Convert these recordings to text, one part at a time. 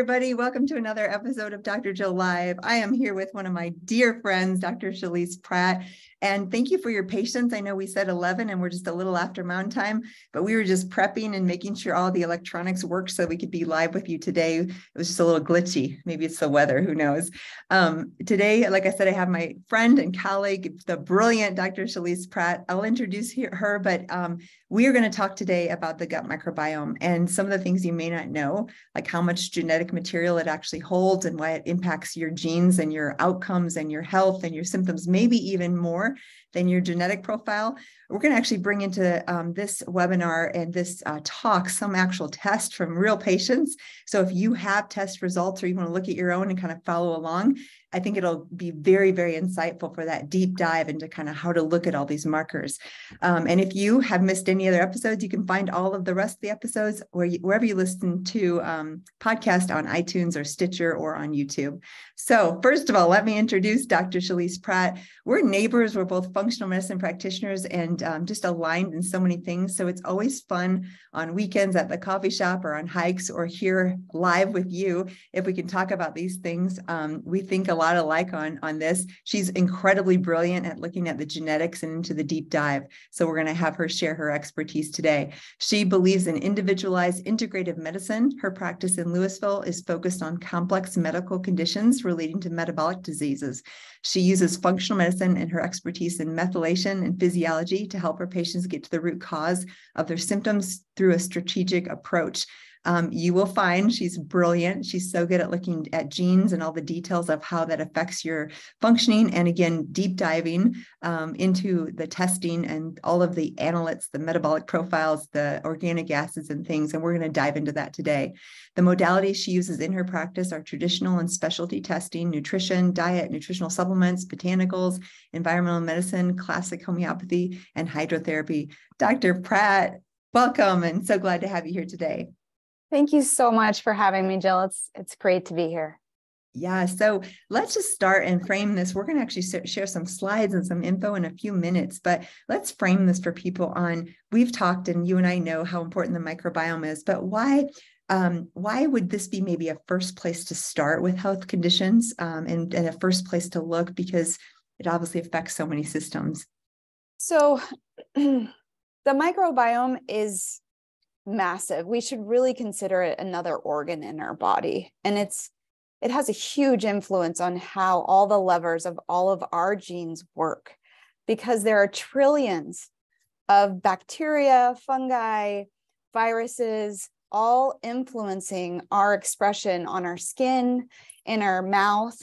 everybody. Welcome to another episode of Dr. Jill Live. I am here with one of my dear friends, Dr. Shelese Pratt. And thank you for your patience. I know we said 11 and we're just a little after mountain time, but we were just prepping and making sure all the electronics worked so we could be live with you today. It was just a little glitchy. Maybe it's the weather, who knows. Um, today, like I said, I have my friend and colleague, the brilliant Dr. Shelese Pratt. I'll introduce her, but um, we are going to talk today about the gut microbiome and some of the things you may not know, like how much genetic material it actually holds and why it impacts your genes and your outcomes and your health and your symptoms, maybe even more than your genetic profile. We're going to actually bring into um, this webinar and this uh, talk some actual tests from real patients. So if you have test results or you want to look at your own and kind of follow along, I think it'll be very, very insightful for that deep dive into kind of how to look at all these markers. Um, and if you have missed any other episodes, you can find all of the rest of the episodes where you, wherever you listen to um, podcast on iTunes or Stitcher or on YouTube. So first of all, let me introduce Dr. Shelese Pratt. We're neighbors. We're both functional medicine practitioners and um, just aligned in so many things. So it's always fun on weekends at the coffee shop or on hikes or here live with you if we can talk about these things. Um, we think a lot alike on, on this. She's incredibly brilliant at looking at the genetics and into the deep dive. So we're going to have her share her expertise today. She believes in individualized integrative medicine. Her practice in Louisville is focused on complex medical conditions relating to metabolic diseases. She uses functional medicine and her expertise in methylation and physiology to help her patients get to the root cause of their symptoms through a strategic approach. Um, you will find she's brilliant. She's so good at looking at genes and all the details of how that affects your functioning. And again, deep diving um, into the testing and all of the analytes, the metabolic profiles, the organic acids and things. And we're going to dive into that today. The modalities she uses in her practice are traditional and specialty testing, nutrition, diet, nutritional supplements, botanicals, environmental medicine, classic homeopathy, and hydrotherapy. Dr. Pratt, welcome and so glad to have you here today. Thank you so much for having me, Jill. It's it's great to be here. Yeah, so let's just start and frame this. We're going to actually share some slides and some info in a few minutes, but let's frame this for people on. We've talked, and you and I know how important the microbiome is, but why? Um, why would this be maybe a first place to start with health conditions um, and, and a first place to look because it obviously affects so many systems? So, the microbiome is massive. We should really consider it another organ in our body. And it's it has a huge influence on how all the levers of all of our genes work because there are trillions of bacteria, fungi, viruses, all influencing our expression on our skin, in our mouth,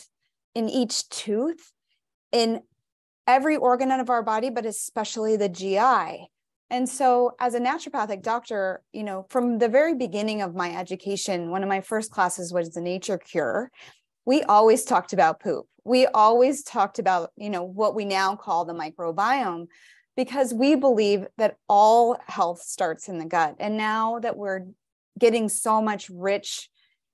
in each tooth, in every organ of our body, but especially the GI. And so, as a naturopathic doctor, you know, from the very beginning of my education, one of my first classes was the nature cure. We always talked about poop. We always talked about, you know, what we now call the microbiome, because we believe that all health starts in the gut. And now that we're getting so much rich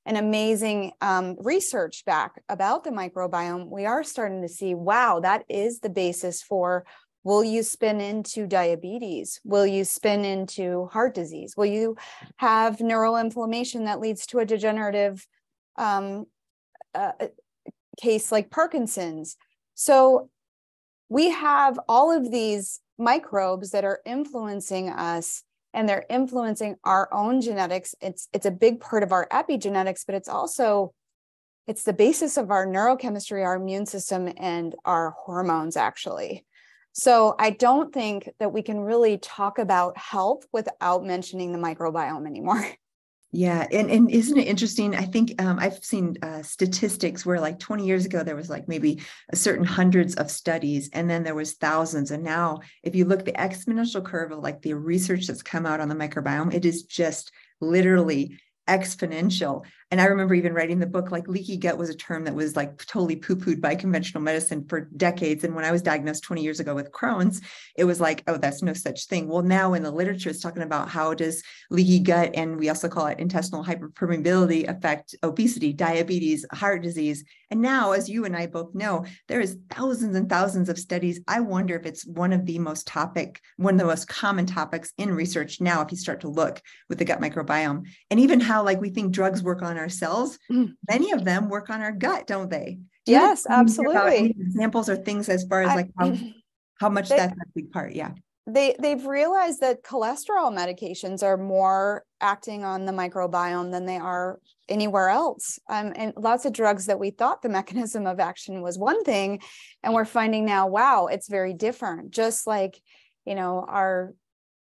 and amazing um, research back about the microbiome, we are starting to see wow, that is the basis for Will you spin into diabetes? Will you spin into heart disease? Will you have neural inflammation that leads to a degenerative um, uh, case like Parkinson's? So we have all of these microbes that are influencing us and they're influencing our own genetics. It's it's a big part of our epigenetics, but it's also it's the basis of our neurochemistry, our immune system, and our hormones actually. So I don't think that we can really talk about health without mentioning the microbiome anymore. Yeah, and, and isn't it interesting? I think um, I've seen uh, statistics where like 20 years ago there was like maybe a certain hundreds of studies, and then there was thousands. And now, if you look the exponential curve of like the research that's come out on the microbiome, it is just literally exponential. And I remember even writing the book, like leaky gut was a term that was like totally poo pooed by conventional medicine for decades. And when I was diagnosed 20 years ago with Crohn's, it was like, oh, that's no such thing. Well, now in the literature, it's talking about how does leaky gut, and we also call it intestinal hyperpermeability, affect obesity, diabetes, heart disease. And now, as you and I both know, there is thousands and thousands of studies. I wonder if it's one of the most topic, one of the most common topics in research now, if you start to look with the gut microbiome. And even how like we think drugs work on our our cells, mm. many of them work on our gut, don't they? Do yes, absolutely. Examples or things as far as I, like how, how much they, that's a big part. Yeah. They they've realized that cholesterol medications are more acting on the microbiome than they are anywhere else. Um, and lots of drugs that we thought the mechanism of action was one thing, and we're finding now, wow, it's very different. Just like, you know, our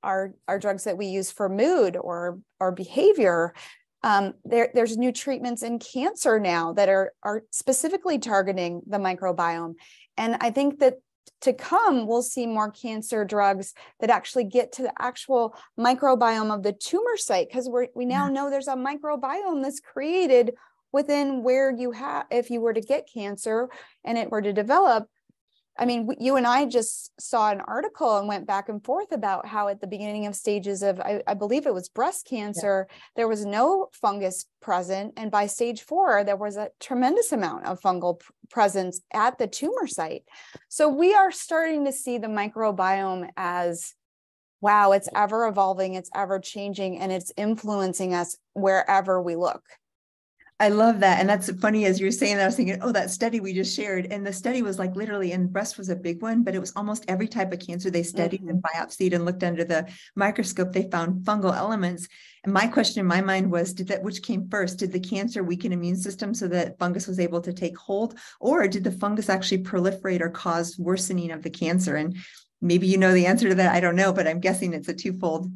our our drugs that we use for mood or or behavior um, there, there's new treatments in cancer now that are are specifically targeting the microbiome. And i think that to come we'll see more cancer drugs that actually get to the actual microbiome of the tumor site because we we now know there's a microbiome that's created within where you have if you were to get cancer and it were to develop I mean, you and I just saw an article and went back and forth about how at the beginning of stages of, I, I believe it was breast cancer, yeah. there was no fungus present. And by stage four, there was a tremendous amount of fungal presence at the tumor site. So we are starting to see the microbiome as wow, it's ever evolving, it's ever changing, and it's influencing us wherever we look. I love that. And that's funny as you're saying that, I was thinking, oh, that study we just shared. And the study was like literally, and breast was a big one, but it was almost every type of cancer they studied mm-hmm. and biopsied and looked under the microscope, they found fungal elements. And my question in my mind was, did that which came first? Did the cancer weaken immune system so that fungus was able to take hold? Or did the fungus actually proliferate or cause worsening of the cancer? And maybe you know the answer to that. I don't know, but I'm guessing it's a twofold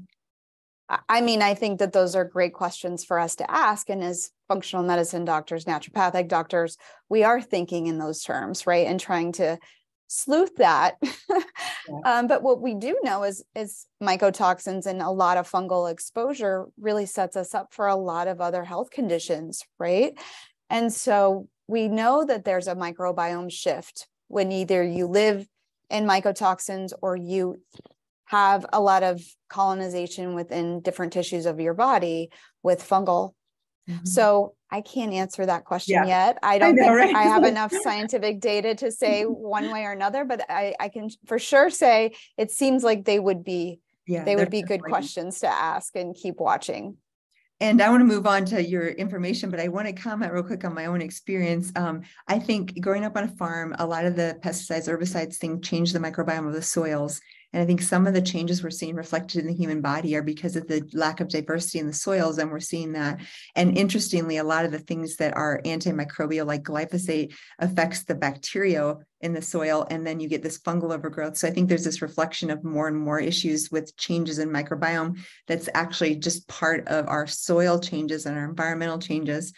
I mean, I think that those are great questions for us to ask. And as functional medicine doctors, naturopathic doctors, we are thinking in those terms, right? And trying to sleuth that. yeah. um, but what we do know is, is mycotoxins and a lot of fungal exposure really sets us up for a lot of other health conditions, right? And so we know that there's a microbiome shift when either you live in mycotoxins or you have a lot of colonization within different tissues of your body with fungal. Mm-hmm. So I can't answer that question yeah. yet. I don't I know, think right? I have enough scientific data to say one way or another, but I, I can for sure say it seems like they would be yeah, they would be good questions to ask and keep watching. And I want to move on to your information, but I want to comment real quick on my own experience. Um, I think growing up on a farm, a lot of the pesticides, herbicides thing changed the microbiome of the soils. And I think some of the changes we're seeing reflected in the human body are because of the lack of diversity in the soils. And we're seeing that. And interestingly, a lot of the things that are antimicrobial, like glyphosate, affects the bacteria in the soil. And then you get this fungal overgrowth. So I think there's this reflection of more and more issues with changes in microbiome that's actually just part of our soil changes and our environmental changes.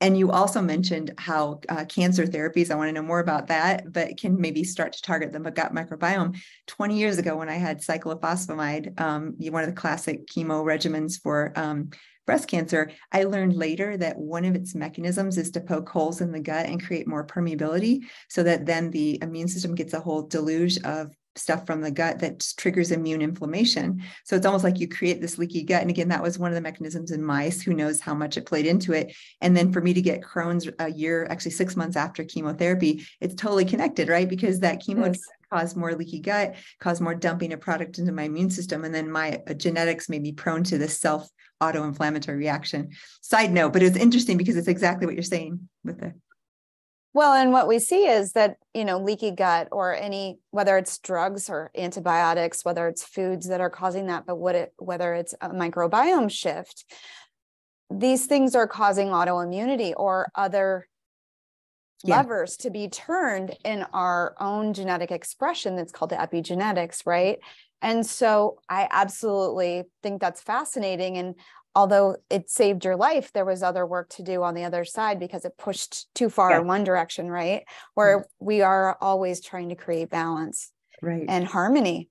And you also mentioned how uh, cancer therapies, I want to know more about that, but can maybe start to target the gut microbiome. 20 years ago, when I had cyclophosphamide, um, one of the classic chemo regimens for um, breast cancer, I learned later that one of its mechanisms is to poke holes in the gut and create more permeability so that then the immune system gets a whole deluge of stuff from the gut that triggers immune inflammation. So it's almost like you create this leaky gut. And again, that was one of the mechanisms in mice. Who knows how much it played into it? And then for me to get Crohn's a year, actually six months after chemotherapy, it's totally connected, right? Because that chemo yes. caused more leaky gut, caused more dumping of product into my immune system. And then my uh, genetics may be prone to this self auto-inflammatory reaction. Side note, but it's interesting because it's exactly what you're saying with the well, and what we see is that, you know, leaky gut or any, whether it's drugs or antibiotics, whether it's foods that are causing that, but what it, whether it's a microbiome shift, these things are causing autoimmunity or other yeah. levers to be turned in our own genetic expression that's called the epigenetics, right? And so I absolutely think that's fascinating. And although it saved your life, there was other work to do on the other side because it pushed too far yeah. in one direction, right? Where yeah. we are always trying to create balance right. and harmony.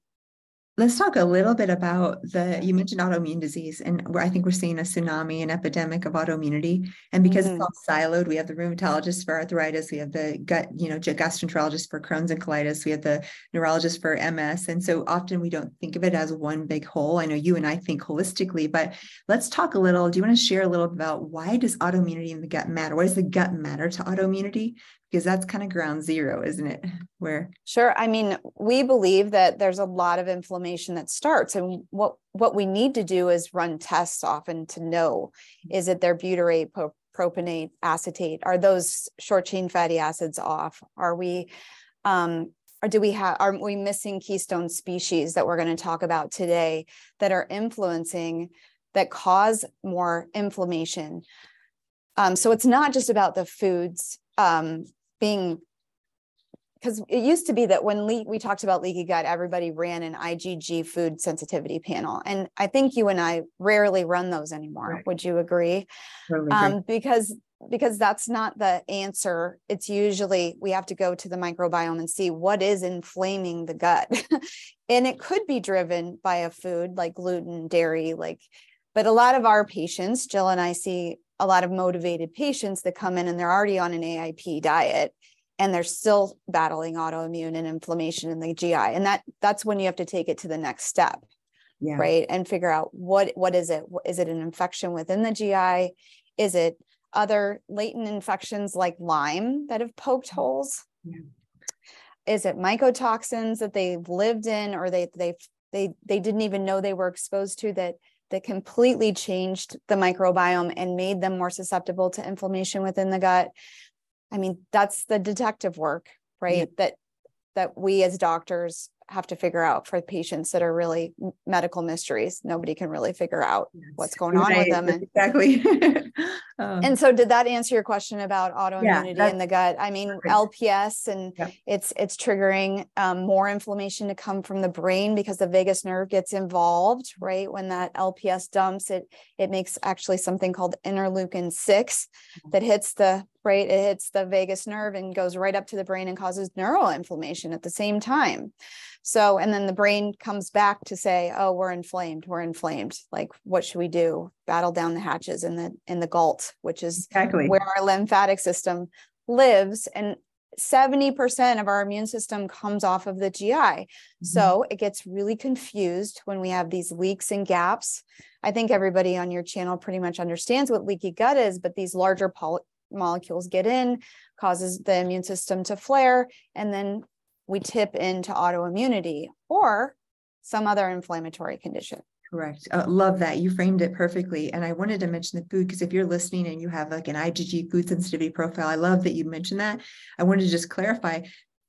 Let's talk a little bit about the, you mentioned autoimmune disease, and I think we're seeing a tsunami, an epidemic of autoimmunity. And because mm-hmm. it's all siloed, we have the rheumatologist for arthritis, we have the gut, you know, gastroenterologist for Crohn's and colitis, we have the neurologist for MS. And so often we don't think of it as one big whole. I know you and I think holistically, but let's talk a little. Do you want to share a little about why does autoimmunity in the gut matter? Why does the gut matter to autoimmunity? Because that's kind of ground zero, isn't it? Where Sure. I mean, we believe that there's a lot of inflammation that starts and what what we need to do is run tests often to know is it their butyrate propionate, acetate? Are those short chain fatty acids off? Are we, um, or do we have, are we missing keystone species that we're going to talk about today that are influencing, that cause more inflammation? Um, so it's not just about the foods um, being because it used to be that when le- we talked about leaky gut, everybody ran an IgG food sensitivity panel, and I think you and I rarely run those anymore. Right. Would you agree? Totally um, because because that's not the answer. It's usually we have to go to the microbiome and see what is inflaming the gut, and it could be driven by a food like gluten, dairy, like. But a lot of our patients, Jill and I see a lot of motivated patients that come in and they're already on an AIP diet and they're still battling autoimmune and inflammation in the GI. And that that's when you have to take it to the next step. Yeah. Right. And figure out what what is it? Is it an infection within the GI? Is it other latent infections like Lyme that have poked mm-hmm. holes? Yeah. Is it mycotoxins that they've lived in or they they they they didn't even know they were exposed to that that completely changed the microbiome and made them more susceptible to inflammation within the gut. I mean, that's the detective work, right? Yeah. That that we as doctors have to figure out for patients that are really medical mysteries. Nobody can really figure out yes. what's going on with them. And, exactly. um, and so did that answer your question about autoimmunity yeah, in the gut? I mean, LPS and yeah. it's it's triggering um, more inflammation to come from the brain because the vagus nerve gets involved, right? When that LPS dumps, it it makes actually something called interleukin 6 mm-hmm. that hits the right? It hits the vagus nerve and goes right up to the brain and causes neural inflammation at the same time. So, and then the brain comes back to say, "Oh, we're inflamed. We're inflamed. Like, what should we do? Battle down the hatches in the in the GALT, which is exactly where our lymphatic system lives." And 70% of our immune system comes off of the GI. Mm-hmm. So it gets really confused when we have these leaks and gaps. I think everybody on your channel pretty much understands what leaky gut is, but these larger poly- molecules get in, causes the immune system to flare, and then we tip into autoimmunity or some other inflammatory condition. Correct. Uh, love that. You framed it perfectly. And I wanted to mention the food because if you're listening and you have like an IgG food sensitivity profile, I love that you mentioned that. I wanted to just clarify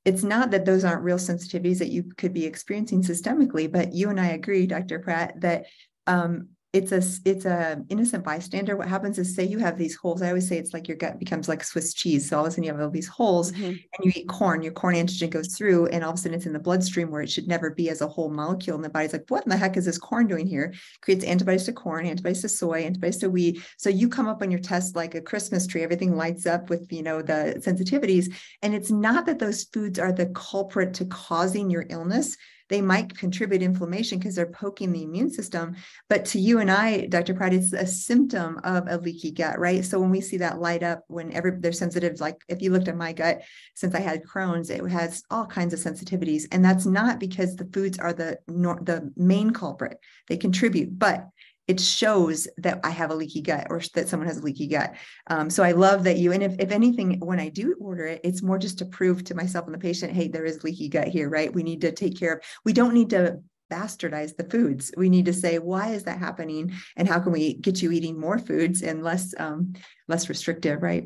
it's not that those aren't real sensitivities that you could be experiencing systemically, but you and I agree, Dr. Pratt, that um, it's a it's a innocent bystander. What happens is, say you have these holes. I always say it's like your gut becomes like Swiss cheese. So all of a sudden you have all these holes, mm-hmm. and you eat corn. Your corn antigen goes through, and all of a sudden it's in the bloodstream where it should never be as a whole molecule. And the body's like, "What in the heck is this corn doing here?" Creates antibodies to corn, antibodies to soy, antibodies to wheat. So you come up on your test like a Christmas tree. Everything lights up with you know the sensitivities, and it's not that those foods are the culprit to causing your illness they might contribute inflammation because they're poking the immune system. But to you and I, Dr. Pratt, it's a symptom of a leaky gut, right? So when we see that light up, when every they're sensitive, like if you looked at my gut since I had Crohn's, it has all kinds of sensitivities, and that's not because the foods are the the main culprit. They contribute, but it shows that I have a leaky gut or that someone has a leaky gut. Um, so I love that you, and if, if anything, when I do order it, it's more just to prove to myself and the patient, hey, there is leaky gut here, right? We need to take care of, we don't need to bastardize the foods. We need to say, why is that happening? And how can we get you eating more foods and less, um, less restrictive, right?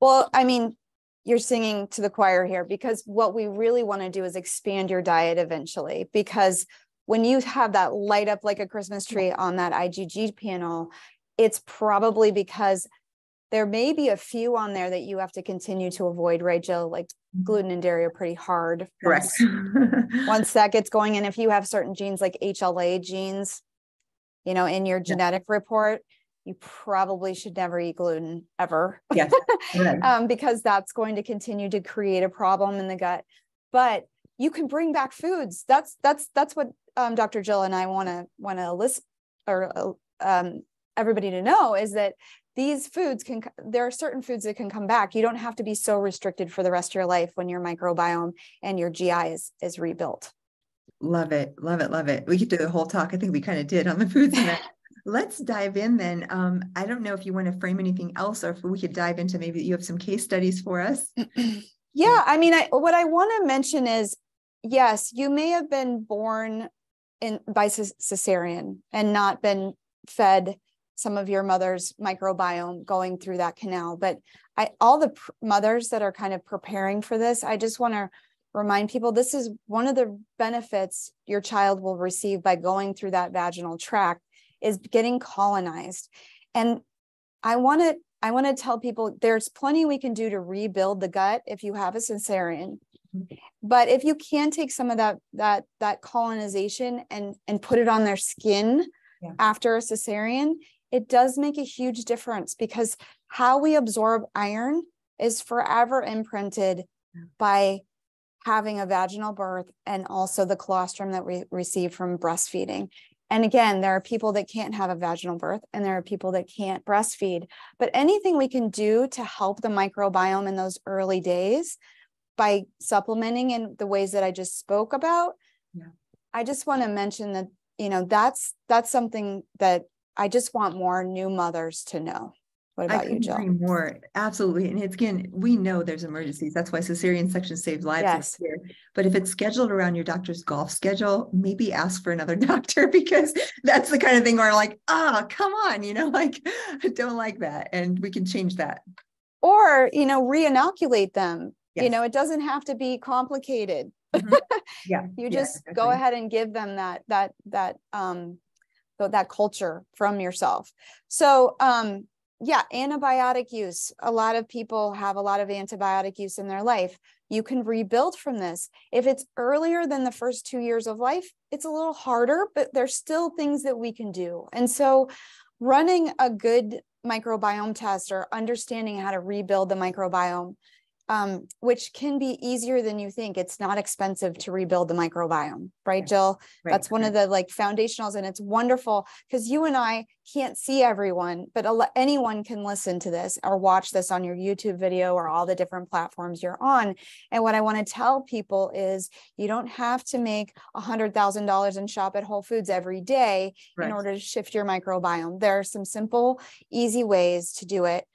Well, I mean, you're singing to the choir here because what we really want to do is expand your diet eventually because when you have that light up like a Christmas tree on that IgG panel, it's probably because there may be a few on there that you have to continue to avoid, right, Jill? Like mm-hmm. gluten and dairy are pretty hard. Correct. Once, once that gets going, and if you have certain genes like HLA genes, you know, in your genetic yeah. report, you probably should never eat gluten ever. Yes. um, because that's going to continue to create a problem in the gut. But you can bring back foods. That's that's that's what um, Dr. Jill and I want to want to list or uh, um, everybody to know is that these foods can there are certain foods that can come back. You don't have to be so restricted for the rest of your life when your microbiome and your GI is is rebuilt. Love it, love it, love it. We could do the whole talk. I think we kind of did on the foods. Let's dive in then. Um, I don't know if you want to frame anything else, or if we could dive into maybe you have some case studies for us. yeah, I mean, I, what I want to mention is, yes, you may have been born in by cesarean and not been fed some of your mother's microbiome going through that canal. But I, all the mothers that are kind of preparing for this, I just want to remind people this is one of the benefits your child will receive by going through that vaginal tract is getting colonized. And I want to I want to tell people there's plenty we can do to rebuild the gut if you have a cesarean. But if you can take some of that that that colonization and and put it on their skin yeah. after a cesarean, it does make a huge difference because how we absorb iron is forever imprinted by having a vaginal birth and also the colostrum that we receive from breastfeeding. And again, there are people that can't have a vaginal birth and there are people that can't breastfeed. But anything we can do to help the microbiome in those early days by supplementing in the ways that I just spoke about. Yeah. I just want to mention that, you know, that's that's something that I just want more new mothers to know. What about you, Jill? More, absolutely. And it's again, we know there's emergencies. That's why cesarean section saves lives yes. here. But if it's scheduled around your doctor's golf schedule, maybe ask for another doctor because that's the kind of thing where like, ah, oh, come on, you know, like I don't like that. And we can change that. Or, you know, re-inoculate them. Yes. You know, it doesn't have to be complicated. Mm-hmm. Yeah. you just yeah, go ahead and give them that that that um that culture from yourself. So um yeah, antibiotic use. A lot of people have a lot of antibiotic use in their life. You can rebuild from this. If it's earlier than the first two years of life, it's a little harder, but there's still things that we can do. And so, running a good microbiome test or understanding how to rebuild the microbiome um, which can be easier than you think. It's not expensive to rebuild the microbiome, right, Jill? Right, That's one right. of the like foundationals, and it's wonderful because you and I can't see everyone, but anyone can listen to this or watch this on your YouTube video or all the different platforms you're on. And what I want to tell people is you don't have to make a hundred thousand dollars and shop at Whole Foods every day right. in order to shift your microbiome. There are some simple, easy ways to do it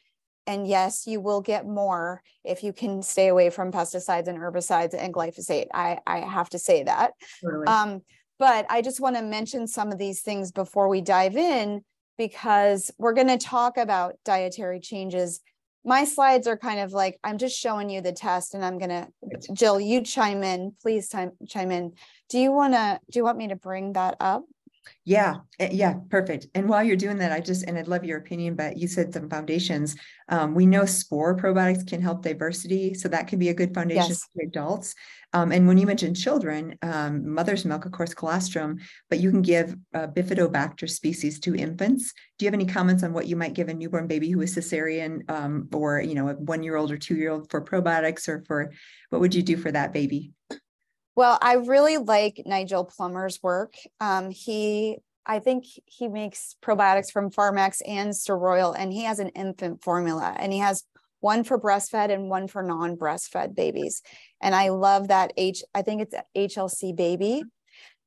and yes, you will get more if you can stay away from pesticides and herbicides and glyphosate. I, I have to say that. Totally. Um, but I just want to mention some of these things before we dive in because we're going to talk about dietary changes. My slides are kind of like I'm just showing you the test, and I'm going to Jill, you chime in, please chime chime in. Do you want to? Do you want me to bring that up? Yeah, eh, yeah, perfect. And while you're doing that, I just, and I'd love your opinion, but you said some foundations. Um, we know spore probiotics can help diversity. So that can be a good foundation yes. for adults. Um, and when you mentioned children, um, mother's milk, of course, colostrum, but you can give uh, bifidobacter species to infants. Do you have any comments on what you might give a newborn baby who is cesarean um, or, you know, a one year old or two year old for probiotics or for what would you do for that baby? Well, I really like Nigel Plummer's work. Um, he, I think he makes probiotics from Pharmax and Sir and he has an infant formula, and he has one for breastfed and one for non-breastfed babies. And I love that H. I think it's HLC baby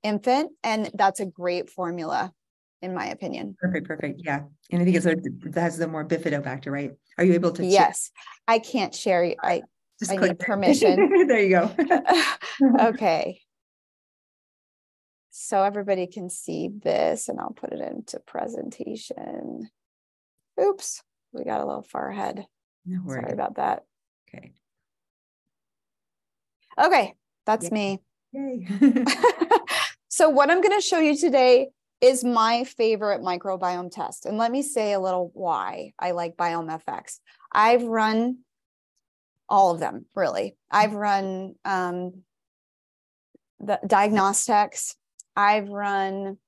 infant, and that's a great formula, in my opinion. Perfect, perfect. Yeah, and I think it's it has the more bifidobacter, right? Are you able to? Yes, share? I can't share. I just I need permission. there you go. okay. So everybody can see this and I'll put it into presentation. Oops, we got a little far ahead. No worries. Sorry about that. Okay. Okay, that's Yay. me. Yay. so what I'm going to show you today is my favorite microbiome test. And let me say a little why I like BiomeFX. I've run all of them really. I've run um, the diagnostics. I've run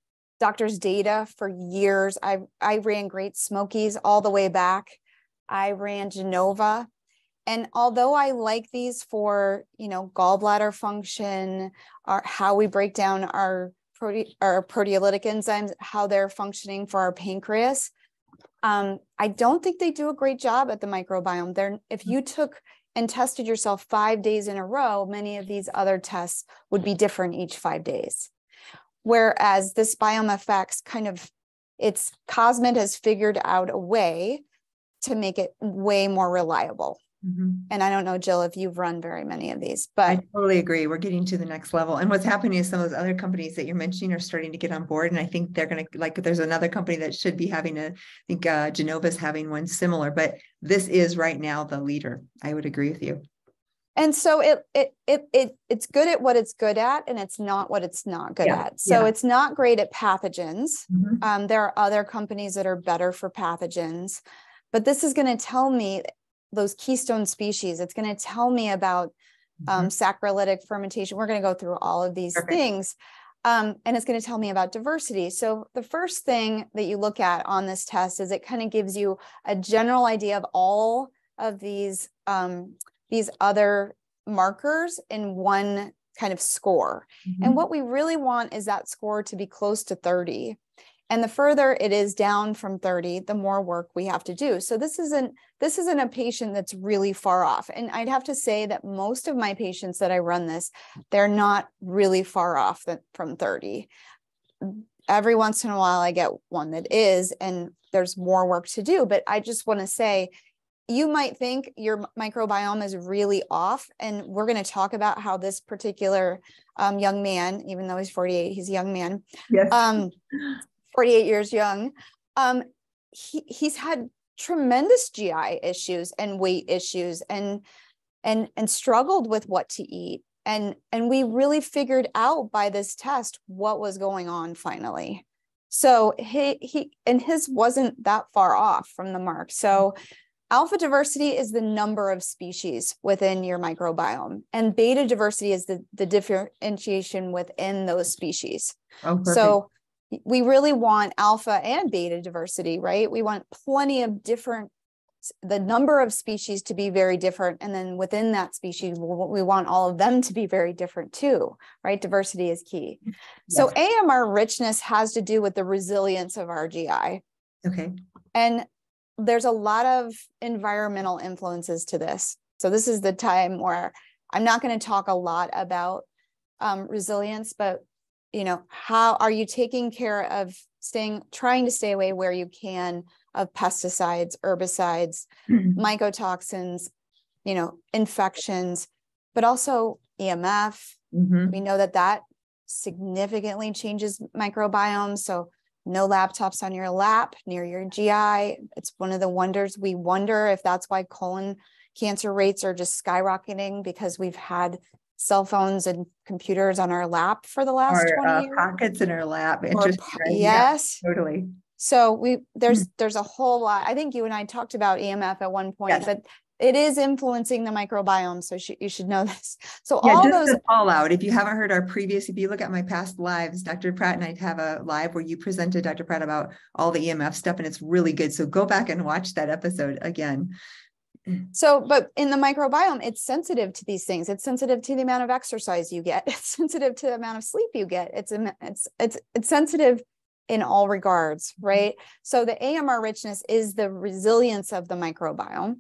doctors data for years. I i ran great smokies all the way back. I ran genova. And although i like these for you know gallbladder function or how we break down our prote- our proteolytic enzymes how they're functioning for our pancreas um, I don't think they do a great job at the microbiome. They're, if you took and tested yourself five days in a row, many of these other tests would be different each five days. Whereas this BiomeFX kind of, it's Cosmed has figured out a way to make it way more reliable. Mm-hmm. And I don't know, Jill, if you've run very many of these, but I totally agree. We're getting to the next level. And what's happening is some of those other companies that you're mentioning are starting to get on board. And I think they're going to, like, there's another company that should be having a, I think uh, Genova's having one similar, but this is right now the leader. I would agree with you. And so it it it it it's good at what it's good at, and it's not what it's not good yeah, at. So yeah. it's not great at pathogens. Mm-hmm. Um, there are other companies that are better for pathogens, but this is going to tell me those keystone species. It's going to tell me about um, mm-hmm. saccharolytic fermentation. We're going to go through all of these Perfect. things. Um, and it's going to tell me about diversity. So the first thing that you look at on this test is it kind of gives you a general idea of all of these um, these other markers in one kind of score. Mm-hmm. And what we really want is that score to be close to 30. And the further it is down from 30, the more work we have to do. So this isn't this isn't a patient that's really far off. And I'd have to say that most of my patients that I run this, they're not really far off from 30. Every once in a while I get one that is and there's more work to do, but I just want to say you might think your microbiome is really off. And we're going to talk about how this particular um, young man, even though he's 48, he's a young man, yes. um, 48 years young, um, he, he's had tremendous GI issues and weight issues and and and struggled with what to eat. And and we really figured out by this test what was going on finally. So he he and his wasn't that far off from the mark. So Alpha diversity is the number of species within your microbiome, and beta diversity is the, the differentiation within those species. Oh, so we really want alpha and beta diversity, right? We want plenty of different, the number of species to be very different. And then within that species, we want all of them to be very different too, right? Diversity is key. So AMR richness has to do with the resilience of our GI. Okay. And there's a lot of environmental influences to this. So this is the time where I'm not going to talk a lot about um, resilience, but you know, how are you taking care of staying, trying to stay away where you can of pesticides, herbicides, mm-hmm. mycotoxins, you know, infections, but also EMF. Mm-hmm. We know that that significantly changes microbiome. So no laptops on your lap near your GI. It's one of the wonders. We wonder if that's why colon cancer rates are just skyrocketing because we've had cell phones and computers on our lap for the last or, 20 uh, years. pockets in our lap. Or, yes. Yeah, totally. So we there's mm-hmm. there's a whole lot. I think you and I talked about EMF at one point, yes. but it is influencing the microbiome. So sh- you should know this. So yeah, all those all out. If you haven't heard our previous, if you look at my past lives, Dr. Pratt and I have a live where you presented Dr. Pratt about all the EMF stuff, and it's really good. So go back and watch that episode again. So, but in the microbiome, it's sensitive to these things. It's sensitive to the amount of exercise you get. It's sensitive to the amount of sleep you get. It's it's it's it's sensitive in all regards, mm-hmm. right? So the AMR richness is the resilience of the microbiome.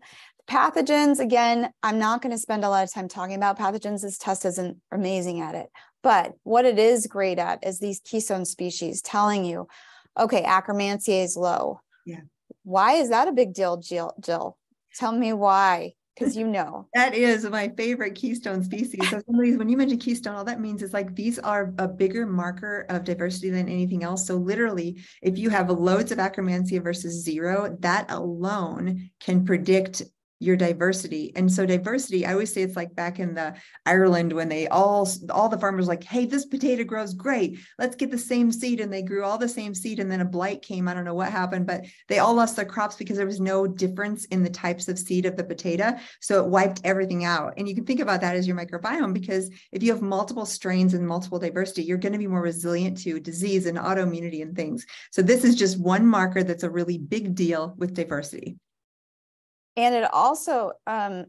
Pathogens, again, I'm not going to spend a lot of time talking about pathogens. This test isn't amazing at it. But what it is great at is these keystone species telling you, okay, Akkermansia is low. Yeah. Why is that a big deal, Jill? Jill? Tell me why because you know that is my favorite keystone species. So when you mention keystone, all that means is like these are a bigger marker of diversity than anything else. So literally, if you have loads of Akkermansia versus zero, that alone can predict your diversity. And so diversity, I always say it's like back in the Ireland when they all all the farmers like, hey, this potato grows great. Let's get the same seed. And they grew all the same seed. And then a blight came. I don't know what happened, but they all lost their crops because there was no difference in the types of seed of the potato. So it wiped everything out. And you can think about that as your microbiome because if you have multiple strains and multiple diversity, you're going to be more resilient to disease and autoimmunity and things. So this is just one marker that's a really big deal with diversity and it also um,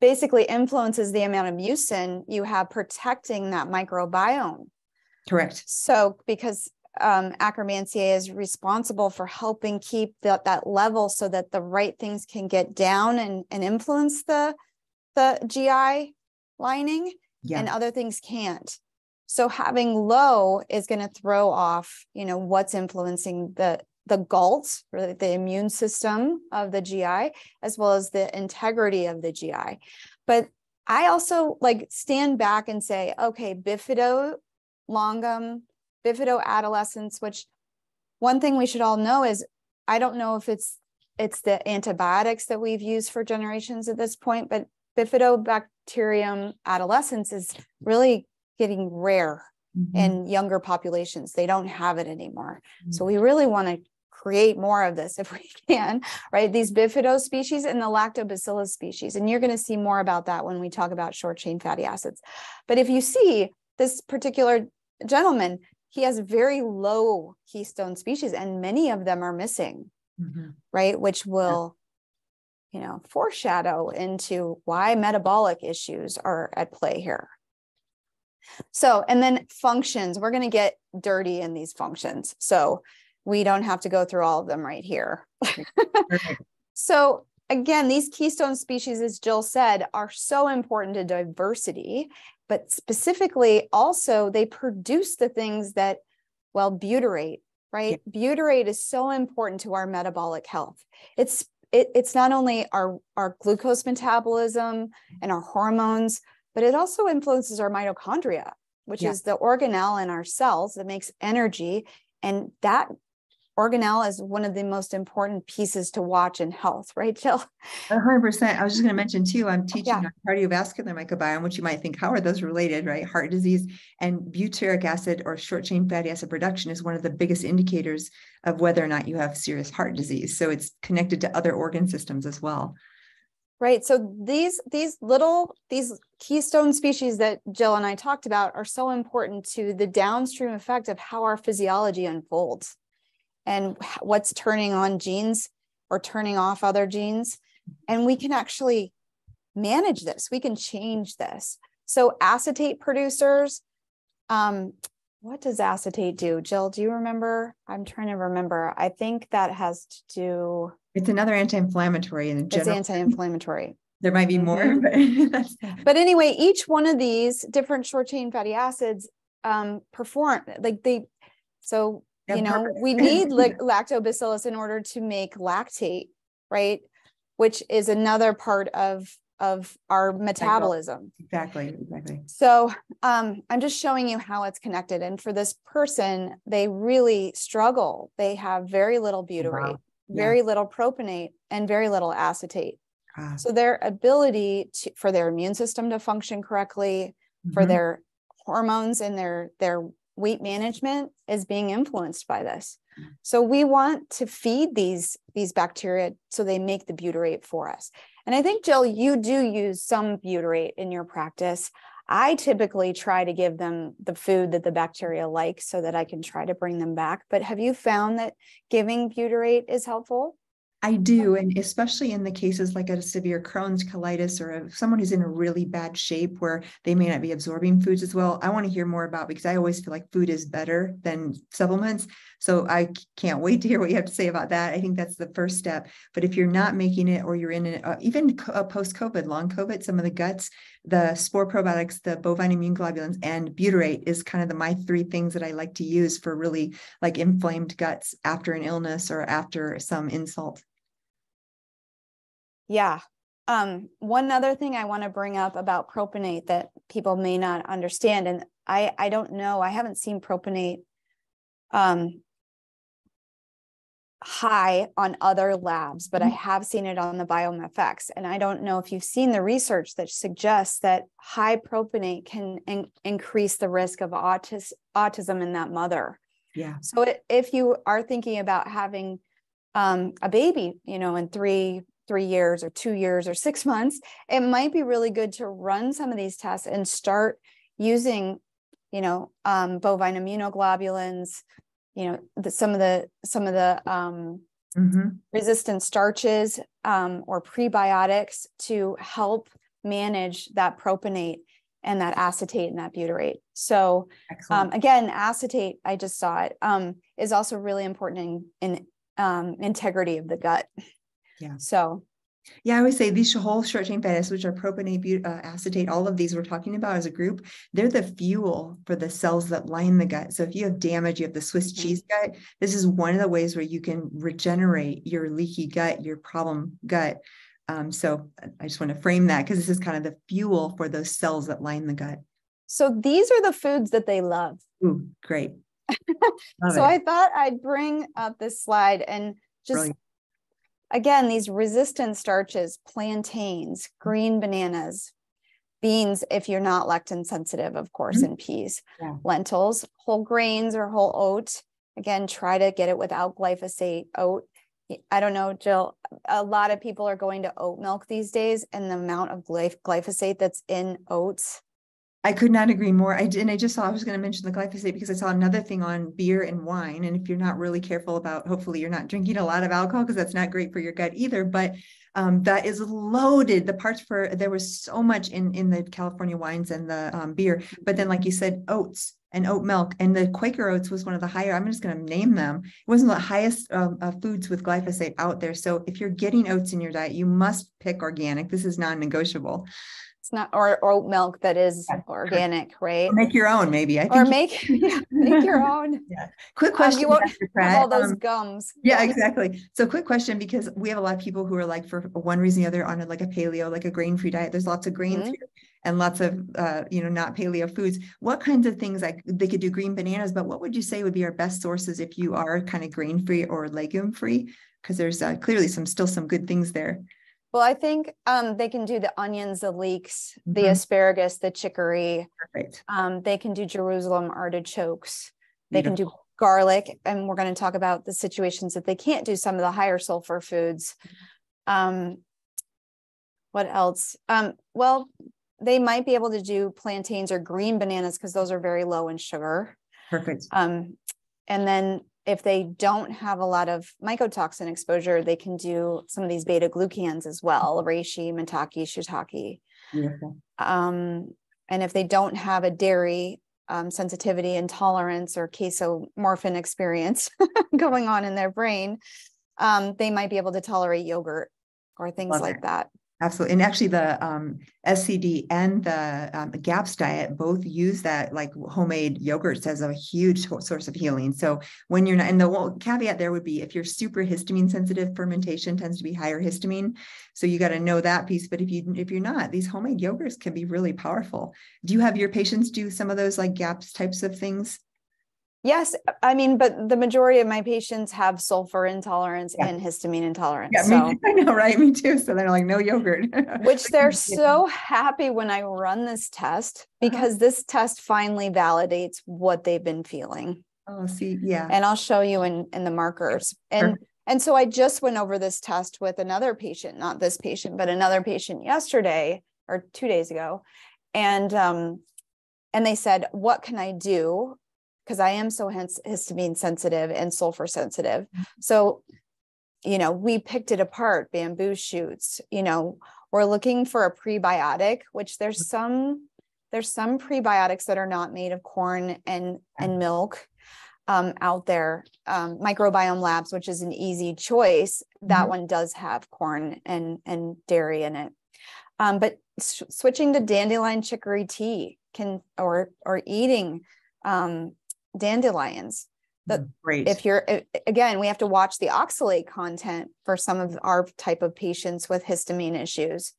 basically influences the amount of mucin you have protecting that microbiome. Correct. So because um, Akkermansia is responsible for helping keep that, that level so that the right things can get down and, and influence the, the GI lining yeah. and other things can't. So having low is going to throw off, you know, what's influencing the the GALT, or the immune system of the GI, as well as the integrity of the GI. But I also like stand back and say, okay, bifido longum, bifido adolescens, which one thing we should all know is I don't know if it's it's the antibiotics that we've used for generations at this point, but bifidobacterium adolescens is really getting rare mm-hmm. in younger populations. They don't have it anymore. Mm-hmm. So we really want to create more of this if we can, right? These bifido species and the lactobacillus species. And you're going to see more about that when we talk about short chain fatty acids. But if you see this particular gentleman, he has very low keystone species and many of them are missing, mm-hmm. right? Which will, you know, foreshadow into why metabolic issues are at play here. So, and then functions, we're going to get dirty in these functions. So, we don't have to go through all of them right here. so, again, these keystone species, as Jill said, are so important to diversity, but specifically also they produce the things that, well, butyrate, right? Yeah. Butyrate is so important to our metabolic health. It's it, it's not only our, our glucose metabolism and our hormones, but it also influences our mitochondria, which yeah. is the organelle in our cells that makes energy. And that organelle is one of the most important pieces to watch in health, right, Jill? 100%. I was just going to mention too, I'm teaching yeah. cardiovascular microbiome, which you might think, how are those related, right? Heart disease and butyric acid or short chain fatty acid production is one of the biggest indicators of whether or not you have serious heart disease. So it's connected to other organ systems as well right so these these little these keystone species that jill and i talked about are so important to the downstream effect of how our physiology unfolds and what's turning on genes or turning off other genes and we can actually manage this we can change this so acetate producers um, what does acetate do jill do you remember i'm trying to remember i think that has to do it's another anti-inflammatory in general. It's anti-inflammatory. There might be more, mm-hmm. but but anyway, each one of these different short chain fatty acids um, perform like they. So you know we need lactobacillus in order to make lactate, right? Which is another part of of our metabolism. Exactly, exactly. So um, I'm just showing you how it's connected. And for this person, they really struggle. They have very little butyrate. Wow very little propionate and very little acetate. Ah. So their ability to, for their immune system to function correctly, mm-hmm. for their hormones and their their weight management is being influenced by this. Mm. So we want to feed these these bacteria so they make the butyrate for us. And I think Jill, you do use some butyrate in your practice. I typically try to give them the food that the bacteria like so that I can try to bring them back. But have you found that giving butyrate is helpful? I do, and especially in the cases like a severe Crohn's colitis or a, someone who's in a really bad shape where they may not be absorbing foods as well. I want to hear more about because I always feel like food is better than supplements. So I can't wait to hear what you have to say about that. I think that's the first step. But if you're not making it, or you're in it, uh, even uh, post COVID, long COVID, some of the guts, the spore probiotics, the bovine immune globulins, and butyrate is kind of the my three things that I like to use for really like inflamed guts after an illness or after some insult. Yeah. Um, one other thing I want to bring up about propionate that people may not understand, and I I don't know, I haven't seen propionate um, high on other labs, but I mm-hmm. have seen it on the BiomeFX. And I don't know if you've seen the research that suggests that high propionate can in- increase the risk of autis- autism in that mother. Yeah. So if you are thinking about having um, a baby, you know, in three, three years or two years or six months, it might be really good to run some of these tests and start using, you know, um, bovine immunoglobulins, you know, the, some of the some of the um, mm-hmm. resistant starches um, or prebiotics to help manage that propionate and that acetate and that butyrate. So um, again, acetate, I just saw it, um, is also really important in, in um, integrity of the gut. Yeah. So Yeah, I always say these whole short chain fatty acids, which are propionate, uh, acetate, all of these we're talking about as a group, they're the fuel for the cells that line the gut. So if you have damage, you have the Swiss cheese gut. This is one of the ways where you can regenerate your leaky gut, your problem gut. Um, so I just want to frame that because this is kind of the fuel for those cells that line the gut. So these are the foods that they love. Ooh, great. so it. I thought I'd bring up this slide and just Brilliant again, these resistant starches, plantains, green bananas, beans, if you're not lectin sensitive, of course, mm-hmm. and peas, yeah. lentils, whole grains or whole oat. Again, try to get it without glyphosate oat. I don't know, Jill. A lot of people are going to oat milk these days, and the amount of glyphosate that's in oats I could not agree more. I did, and I just saw I was going to mention the glyphosate because I saw another thing on beer and wine. And if you're not really careful about, hopefully you're not drinking a lot of alcohol because that's not great for your gut either. But um, that is loaded. The parts for there was so much in in the California wines and the um, beer. But then, like you said, oats and oat milk and the Quaker oats was one of the higher. I'm just going to name them. It wasn't the highest um, uh, foods with glyphosate out there. So if you're getting oats in your diet, you must pick organic. This is non-negotiable it's not or oat milk that is yeah, organic, right? Or make your own, maybe. I think or make yeah, make your own. yeah. Quick question. Um, you won't have all those um, gums. Yeah, yeah, exactly. So quick question because we have a lot of people who are like for one reason or the other on a, like a paleo, like a grain-free diet. There's lots of grains mm-hmm. and lots of uh, you know not paleo foods. What kinds of things like they could do green bananas, but what would you say would be our best sources if you are kind of grain-free or legume-free? Because there's uh, clearly some still some good things there. Well, I think um, they can do the onions, the leeks, mm-hmm. the asparagus, the chicory. Perfect. Um, they can do Jerusalem artichokes. They Beautiful. can do garlic, and we're going to talk about the situations that they can't do some of the higher sulfur foods. Um, what else? Um, well, they might be able to do plantains or green bananas because those are very low in sugar. Perfect. Um, and then if they don't have a lot of mycotoxin exposure, they can do some of these beta glucans as well, reishi, maitake, shiitake. Um, and if they don't have a dairy um, sensitivity, intolerance, or casomorphin experience going on in their brain, um, they might be able to tolerate yogurt or things Love like it. that. Absolutely. And actually the um, SCD and the um, GAPS diet both use that like homemade yogurts as a huge source of healing. So when you're not, and the caveat there would be if you're super histamine sensitive, fermentation tends to be higher histamine. So you got to know that piece. But if you, if you're not, these homemade yogurts can be really powerful. Do you have your patients do some of those like GAPS types of things? Yes, I mean, but the majority of my patients have sulfur intolerance yeah. and histamine intolerance. Yeah, so. me too, I know, right? Me too. So they're like, no yogurt. Which they're so happy when I run this test uh-huh. because uh-huh. this test finally validates what they've been feeling. Oh, see, yeah. And I'll show you in in the markers. And Perfect. and so I just went over this test with another patient, not this patient, but another patient yesterday or two days ago, and um, and they said, "What can I do?" Because I am so histamine sensitive and sulfur sensitive. Mm-hmm. So, you know, we picked it apart, bamboo shoots, you know, we're looking for a prebiotic, which there's mm-hmm. some there's some prebiotics that are not made of corn and and milk um, out there. Um, Microbiome Labs, which is an easy choice, that mm-hmm. one does have corn and and dairy in it. Um, but s- switching to dandelion chicory tea can or or eating um, dandelions. Mm, Great. if you're again, we have to watch the oxalate content for some of our type of patients with histamine issues.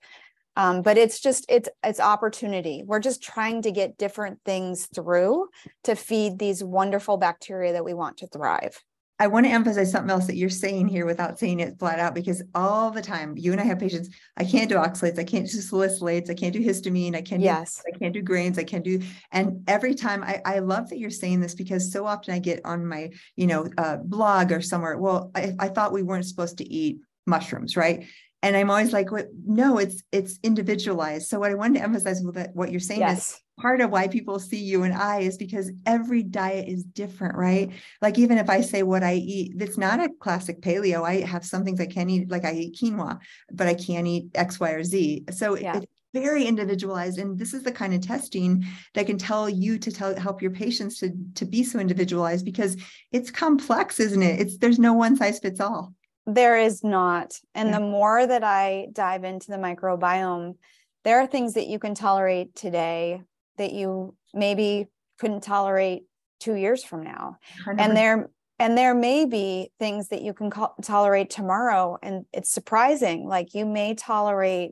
Um, but it's just it's it's opportunity. We're just trying to get different things through to feed these wonderful bacteria that we want to thrive. I want to emphasize something else that you're saying here without saying it flat out, because all the time you and I have patients, I can't do oxalates, I can't do salicylates, I can't do histamine, I can't yes. do, I can't do grains, I can't do, and every time I, I love that you're saying this because so often I get on my, you know, uh, blog or somewhere, well, I, I thought we weren't supposed to eat mushrooms, right? And I'm always like, what? no, it's it's individualized. So what I wanted to emphasize with that, what you're saying yes. is part of why people see you and I is because every diet is different, right? Like even if I say what I eat, it's not a classic paleo. I have some things I can't eat, like I eat quinoa, but I can't eat X, Y, or Z. So yeah. it's very individualized. And this is the kind of testing that can tell you to tell help your patients to, to be so individualized because it's complex, isn't it? It's there's no one size fits all. There is not. And Yeah. the more that I dive into the microbiome, there are things that you can tolerate today that you maybe couldn't tolerate two years from now. 100%. And there and there may be things that you can tolerate tomorrow and it's surprising like you may tolerate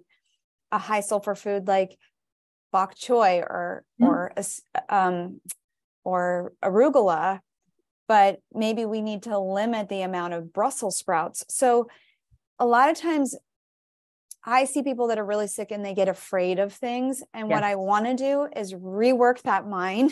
a high sulfur food like bok choy or Mm. or um or arugula but maybe we need to limit the amount of brussels sprouts so a lot of times i see people that are really sick and they get afraid of things and what i want to do is rework that mind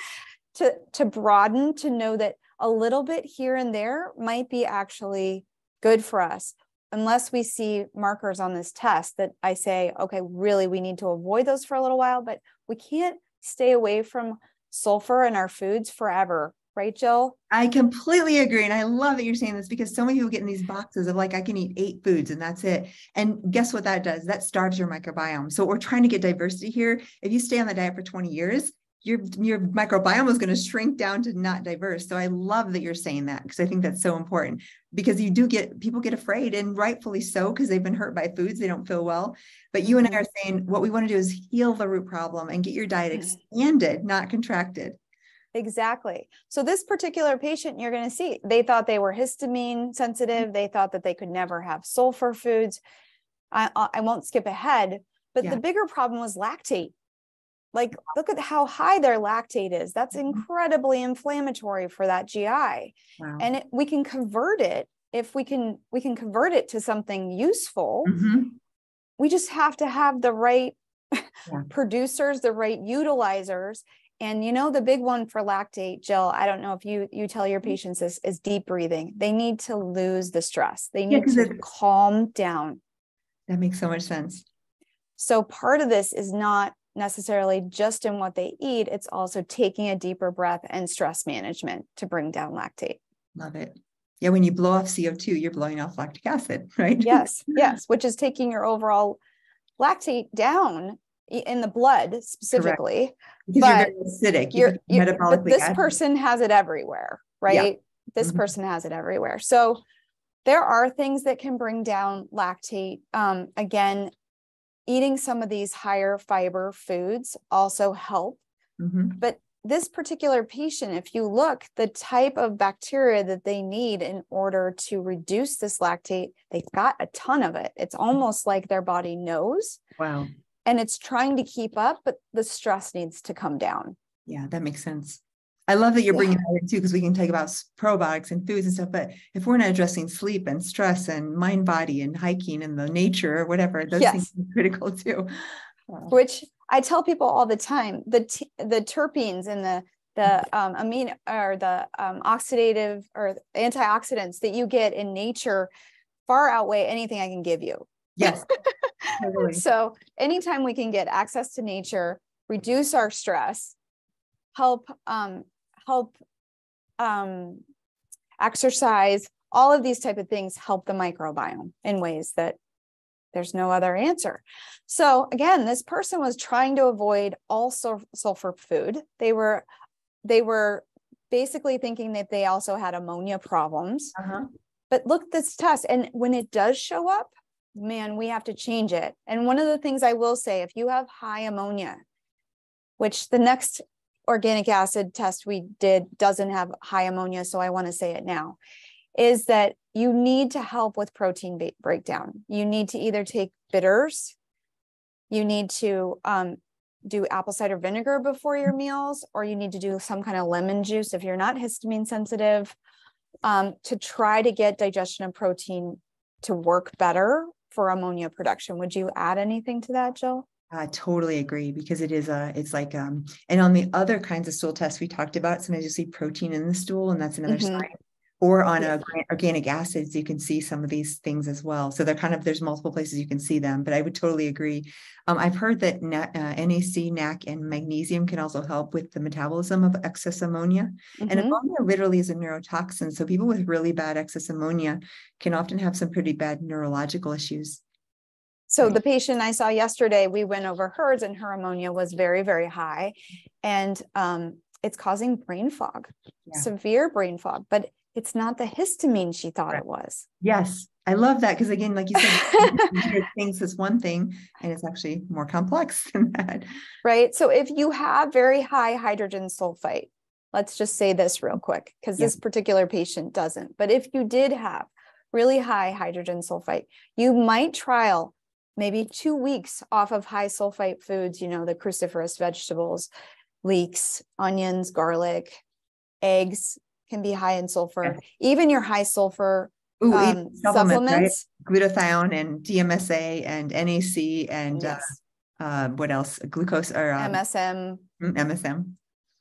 to to broaden to know that a little bit here and there might be actually good for us unless we see markers on this test that i say okay really we need to avoid those for a little while but we can't stay away from sulfur in our foods forever right jill I completely agree. And I love that you're saying this because so many people get in these boxes of like, I can eat eight foods and that's it. And guess what that does? That starves your microbiome. So we're trying to get diversity here. If you stay on the diet for 20 years, your, your microbiome is going to shrink down to not diverse. So I love that you're saying that because I think that's so important because you do get people get afraid and rightfully so because they've been hurt by foods, they don't feel well. But you and I Mhm. are saying what we want to do is heal the root problem and get your diet Mhm. expanded, not contracted. Exactly. So this particular patient you're going to see, they thought they were histamine sensitive. They thought that they could never have sulfur foods. I I won't skip ahead, but Yeah. the bigger problem was lactate. Like look at how high their lactate is. That's Mhm. incredibly inflammatory for that GI. Wow. And it, we can convert it if we can we can convert it to something useful. Mhm. We just have to have the right Yeah. producers, the right utilizers. And you know, the big one for lactate, Jill, I don't know if you you tell your Mm-hmm. patients this is deep breathing. They need to lose the stress. They Yeah, to calm down. That makes so much sense. So part of this is not necessarily just in what they eat, it's also taking a deeper breath and stress management to bring down lactate. Love it. Yeah, when you blow off CO2, you're blowing off lactic acid, right? Yes, yes, which is taking your overall lactate down in the blood specifically. Because but you're very acidic. You you're, you're but this person has it everywhere right this Mhm. person has it everywhere so there are things that can bring down lactate um, again eating some of these higher fiber foods also help Mhm. but this particular patient if you look the type of bacteria that they need in order to reduce this lactate they've got a ton of it it's almost like their body knows Wow. And it's trying to keep up but the stress needs to come down Yeah, that makes sense. I love that you're Yeah. bringing that in too, because we can talk about probiotics and foods and stuff. But if we're not addressing sleep and stress and mind, body, and hiking and the nature or whatever, those things are critical too. Wow. which I tell people all the time, the t- the terpenes and the the um, amino or the um, oxidative or antioxidants that you get in nature far outweigh anything I can give you. Yes. totally. So anytime we can get access to nature, reduce our stress, help um, help um, exercise, all of these type of things help the microbiome in ways that there's no other answer. So again, this person was trying to avoid all sul- sulfur food. They were they were basically thinking that they also had ammonia problems. Uh-huh. But look at this test and when it does show up, man, we have to change it. And one of the things I will say if you have high ammonia, which the next organic acid test we did doesn't have high ammonia, so I want to say it now, is that you need to help with protein ba- breakdown. You need to either take bitters, you need to um, do apple cider vinegar before your meals, or you need to do some kind of lemon juice if you're not histamine sensitive um, to try to get digestion of protein to work better for ammonia production. Would you add anything to that, Jill? I totally agree because it is a, it's like, um, and on the other kinds of stool tests we talked about, sometimes you see protein in the stool and that's another Mhm. sign. Or on Yeah. organic acids, you can see some of these things as well. So they're kind of, there's multiple places you can see them, but I would totally agree. Um, I've heard that na- uh, NAC, NAC and magnesium can also help with the metabolism of excess ammonia. And Mhm. ammonia literally is a neurotoxin. So people with really bad excess ammonia can often have some pretty bad neurological issues. So the patient I saw yesterday, we went over hers and her ammonia was very, very high. And um, it's causing brain fog, Yeah. severe brain fog. But it's not the histamine she thought it was. Yes. I love that because again, like you said, thinks is one thing and it's actually more complex than that. Right. So if you have very high hydrogen sulfite, let's just say this real quick because this particular patient doesn't. But if you did have really high hydrogen sulfite, you might trial maybe two weeks off of high sulfite foods, you know, the cruciferous vegetables, leeks, onions, garlic, eggs can be high in sulfur. Yeah. Even your high sulfur Ooh, um, supplements, supplements. Right? glutathione and DMSA and NAC and uh, yes. uh, uh, what else? Glucose or um, MSM. MSM.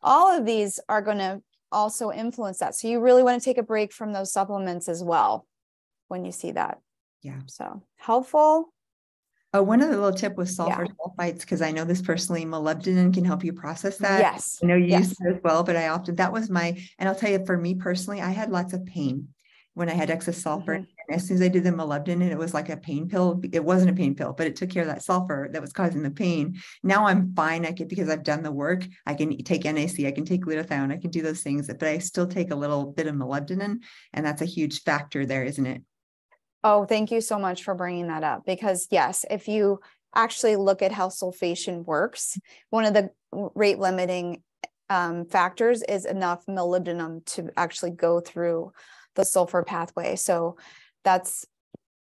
All of these are going to also influence that. So you really want to take a break from those supplements as well when you see that. Yeah. So helpful. Oh, one other little tip with sulfur yeah. sulfites, because I know this personally, molybdenum can help you process that. Yes. I know you yes. use it as well, but I often, that was my, and I'll tell you, for me personally, I had lots of pain when I had excess sulfur. Mm-hmm. And as soon as I did the molybdenum, it was like a pain pill. It wasn't a pain pill, but it took care of that sulfur that was causing the pain. Now I'm fine. I can, because I've done the work, I can take NAC, I can take glutathione, I can do those things, but I still take a little bit of molybdenum. And that's a huge factor there, isn't it? Oh, thank you so much for bringing that up. Because, yes, if you actually look at how sulfation works, one of the rate limiting um, factors is enough molybdenum to actually go through the sulfur pathway. So that's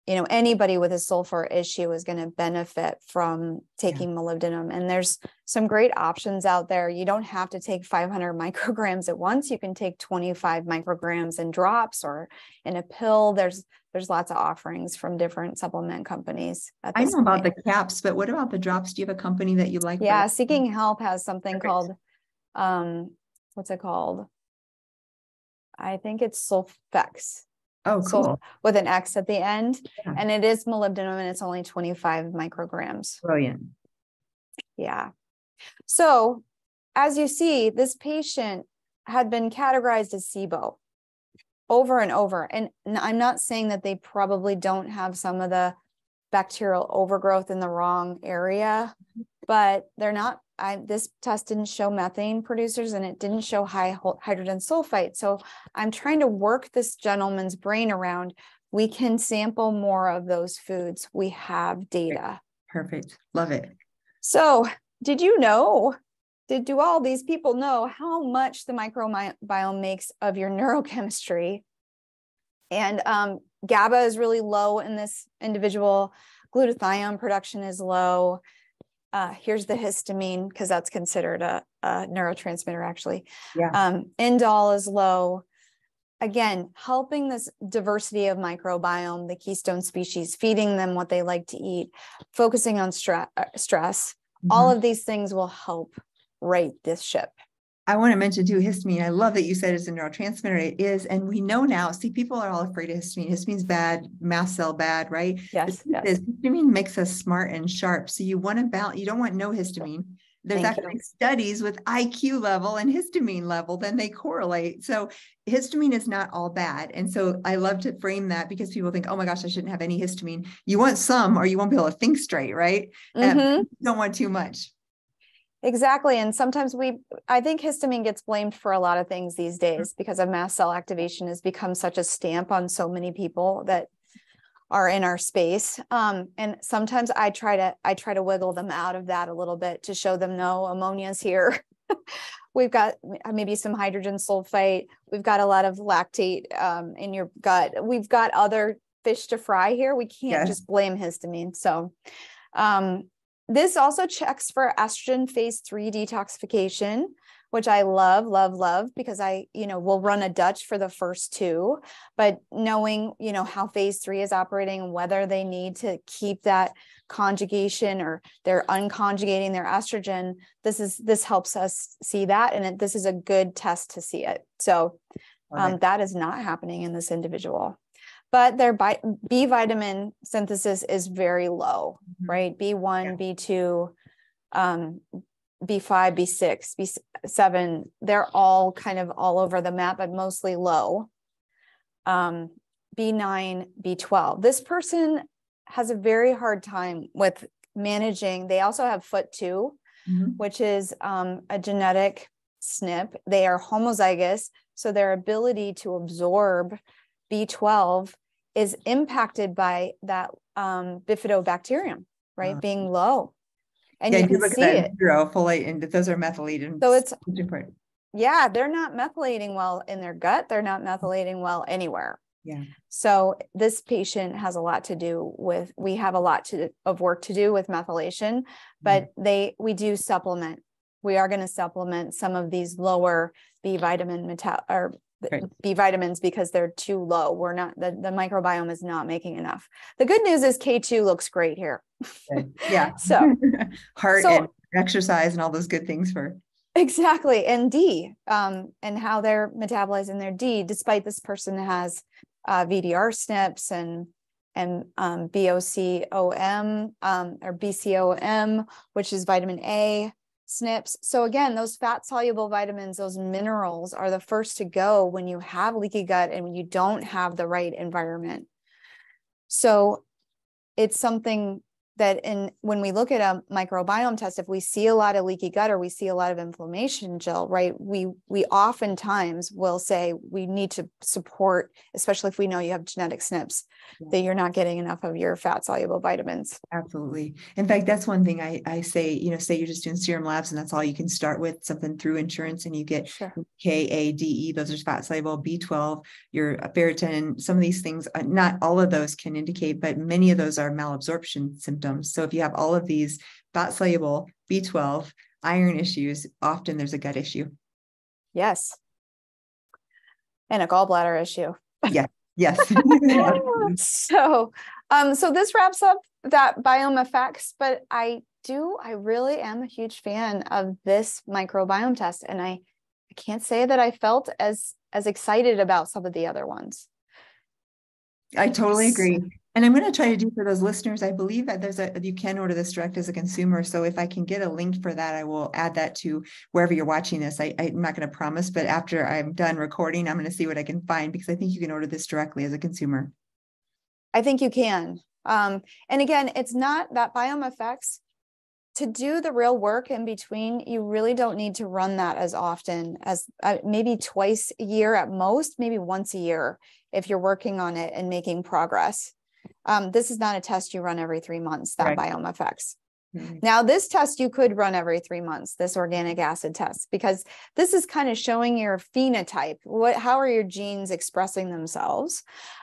you know anybody with a sulfur issue is going to benefit from taking yeah. molybdenum. And there's some great options out there. You don't have to take 500 micrograms at once. You can take 25 micrograms in drops or in a pill. There's there's lots of offerings from different supplement companies i know point. about the caps but what about the drops? Do you have a company that you like yeah Seeking Health has something Perfect. called um what's it called? I think it's sulfex Oh, cool. So with an X at the end. Yeah. And it is molybdenum and it's only 25 micrograms. Brilliant. Yeah. So as you see, this patient had been categorized as SIBO over and over. And I'm not saying that they probably don't have some of the bacterial overgrowth in the wrong area, mm-hmm. but they're not I, this test didn't show methane producers and it didn't show high hydrogen sulfite. So I'm trying to work this gentleman's brain around. We can sample more of those foods. We have data. Perfect. Love it. So, did you know? Did do all these people know how much the microbiome makes of your neurochemistry? And um, GABA is really low in this individual. Glutathione production is low uh, here's the histamine because that's considered a, a, neurotransmitter actually. Yeah. Um, indole is low. Again, helping this diversity of microbiome, the keystone species, feeding them what they like to eat, focusing on stre- uh, stress. Mm-hmm. All of these things will help right this ship. I want to mention too histamine. I love that you said it's a neurotransmitter. It is, and we know now. See, people are all afraid of histamine. Histamine's bad, mast cell bad, right? Yes. yes. Is, histamine makes us smart and sharp. So you want to balance. You don't want no histamine. There's Thank actually you. studies with IQ level and histamine level, then they correlate. So histamine is not all bad. And so I love to frame that because people think, oh my gosh, I shouldn't have any histamine. You want some, or you won't be able to think straight, right? Mm-hmm. Um, don't want too much. Exactly. And sometimes we, I think histamine gets blamed for a lot of things these mm-hmm. days because of mast cell activation has become such a stamp on so many people that are in our space. Um, and sometimes I try to, I try to wiggle them out of that a little bit to show them no ammonia's here. We've got maybe some hydrogen sulfite. We've got a lot of lactate um, in your gut. We've got other fish to fry here. We can't yes. just blame histamine. So, um, this also checks for estrogen phase three detoxification, which I love, love, love because I, you know, will run a Dutch for the first two, but knowing, you know, how phase three is operating and whether they need to keep that conjugation or they're unconjugating their estrogen, this is this helps us see that, and it, this is a good test to see it. So um, that is not happening in this individual but their B vitamin synthesis is very low, mm-hmm. right? B1, yeah. B2, um, B5, B6, B7, they're all kind of all over the map, but mostly low. Um, B9, B12. This person has a very hard time with managing. They also have FUT2 mm-hmm. which is um, a genetic SNP. They are homozygous So their ability to absorb B12 is impacted by that um, bifidobacterium, right? Uh, being low. And yeah, you you can look see at it. that zero folate and those are methylated. So it's different. yeah, they're not methylating well in their gut. They're not methylating well anywhere. Yeah. So this patient has a lot to do with, we have a lot to, of work to do with methylation, but they, we do supplement. We are going to supplement some of these lower B vitamin metal or Right. B vitamins because they're too low. We're not, the, the microbiome is not making enough. The good news is K2 looks great here. Okay. Yeah. So heart So- and exercise and all those good things for Exactly. And D, um, and how they're metabolizing their D, despite this person has uh, VDR SNPs and and um, BOCOM um, or BCOM, which is vitamin A SNPs. So again, those fat soluble vitamins, those minerals are the first to go when you have leaky gut and when you don't have the right environment. So it's something that in when we look at a microbiome test if we see a lot of leaky gut or we see a lot of inflammation jill right we we oftentimes will say we need to support especially if we know you have genetic snps Yeah. that you're not getting enough of your fat soluble vitamins Absolutely. In fact, that's one thing I, I say, you know, say you're just doing serum labs and that's all you can start with something through insurance and you get sure K, A, D, E, those are fat soluble, B12, your ferritin, some of these things, uh, not all of those can indicate, but many of those are malabsorption symptoms. So if you have all of these fat soluble, B12, iron issues, often there's a gut issue. yes and a gallbladder issue Yes. so um so this wraps up that BiomeFx but i do i really am a huge fan of this microbiome test and i i can't say that i felt as as excited about some of the other ones I totally agree. And I'm going to try to do for those listeners, I believe that there's a, you can order this direct as a consumer. So if I can get a link for that, I will add that to wherever you're watching this. I, I'm not going to promise, but after I'm done recording, I'm going to see what I can find because I think you can order this directly as a consumer. i think you can um and again it's not that BiomeFx to do the real work in between you really don't need to run that as often as uh, maybe twice a year at most maybe once a year if you're working on it and making progress um, this is not a test you run every three months that Right. BiomeFx Mhm. now this test you could run every three months this organic acid test because this is kind of showing your phenotype what how are your genes expressing themselves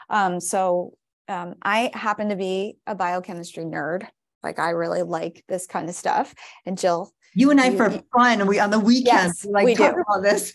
um, so um, i happen to be a biochemistry nerd like i really like this kind of stuff and jill You and I You- for fun, we on the weekends, Yes, like we talk do. about this.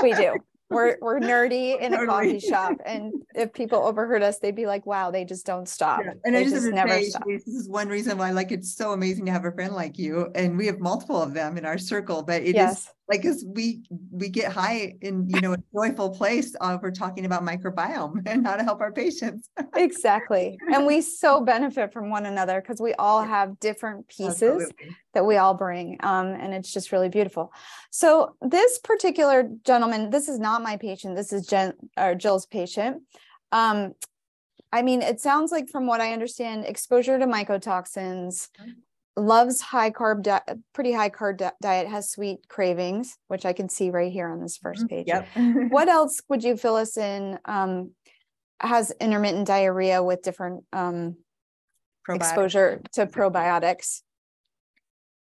we do we're we're nerdy in a coffee shop and if people overheard us they'd be like wow they just don't stop. Yeah, And I they just never say, stop. This is one reason why like it's so amazing to have a friend like you. And we have multiple of them in our circle, but it is yes like as we we get high in you know a joyful place uh, we're talking about microbiome and how to help our patients. Exactly. And we so benefit from one another because we all have different pieces Absolutely. that we all bring um, and it's just really beautiful. So this particular gentleman this is not my patient this is jen or jill's patient. Um, i mean it sounds like from what i understand exposure to mycotoxins loves high carb di- pretty high carb di- diet has sweet cravings which i can see right here on this first page. Yep. What else would you fill us in um, has intermittent diarrhea with different um, exposure to probiotics?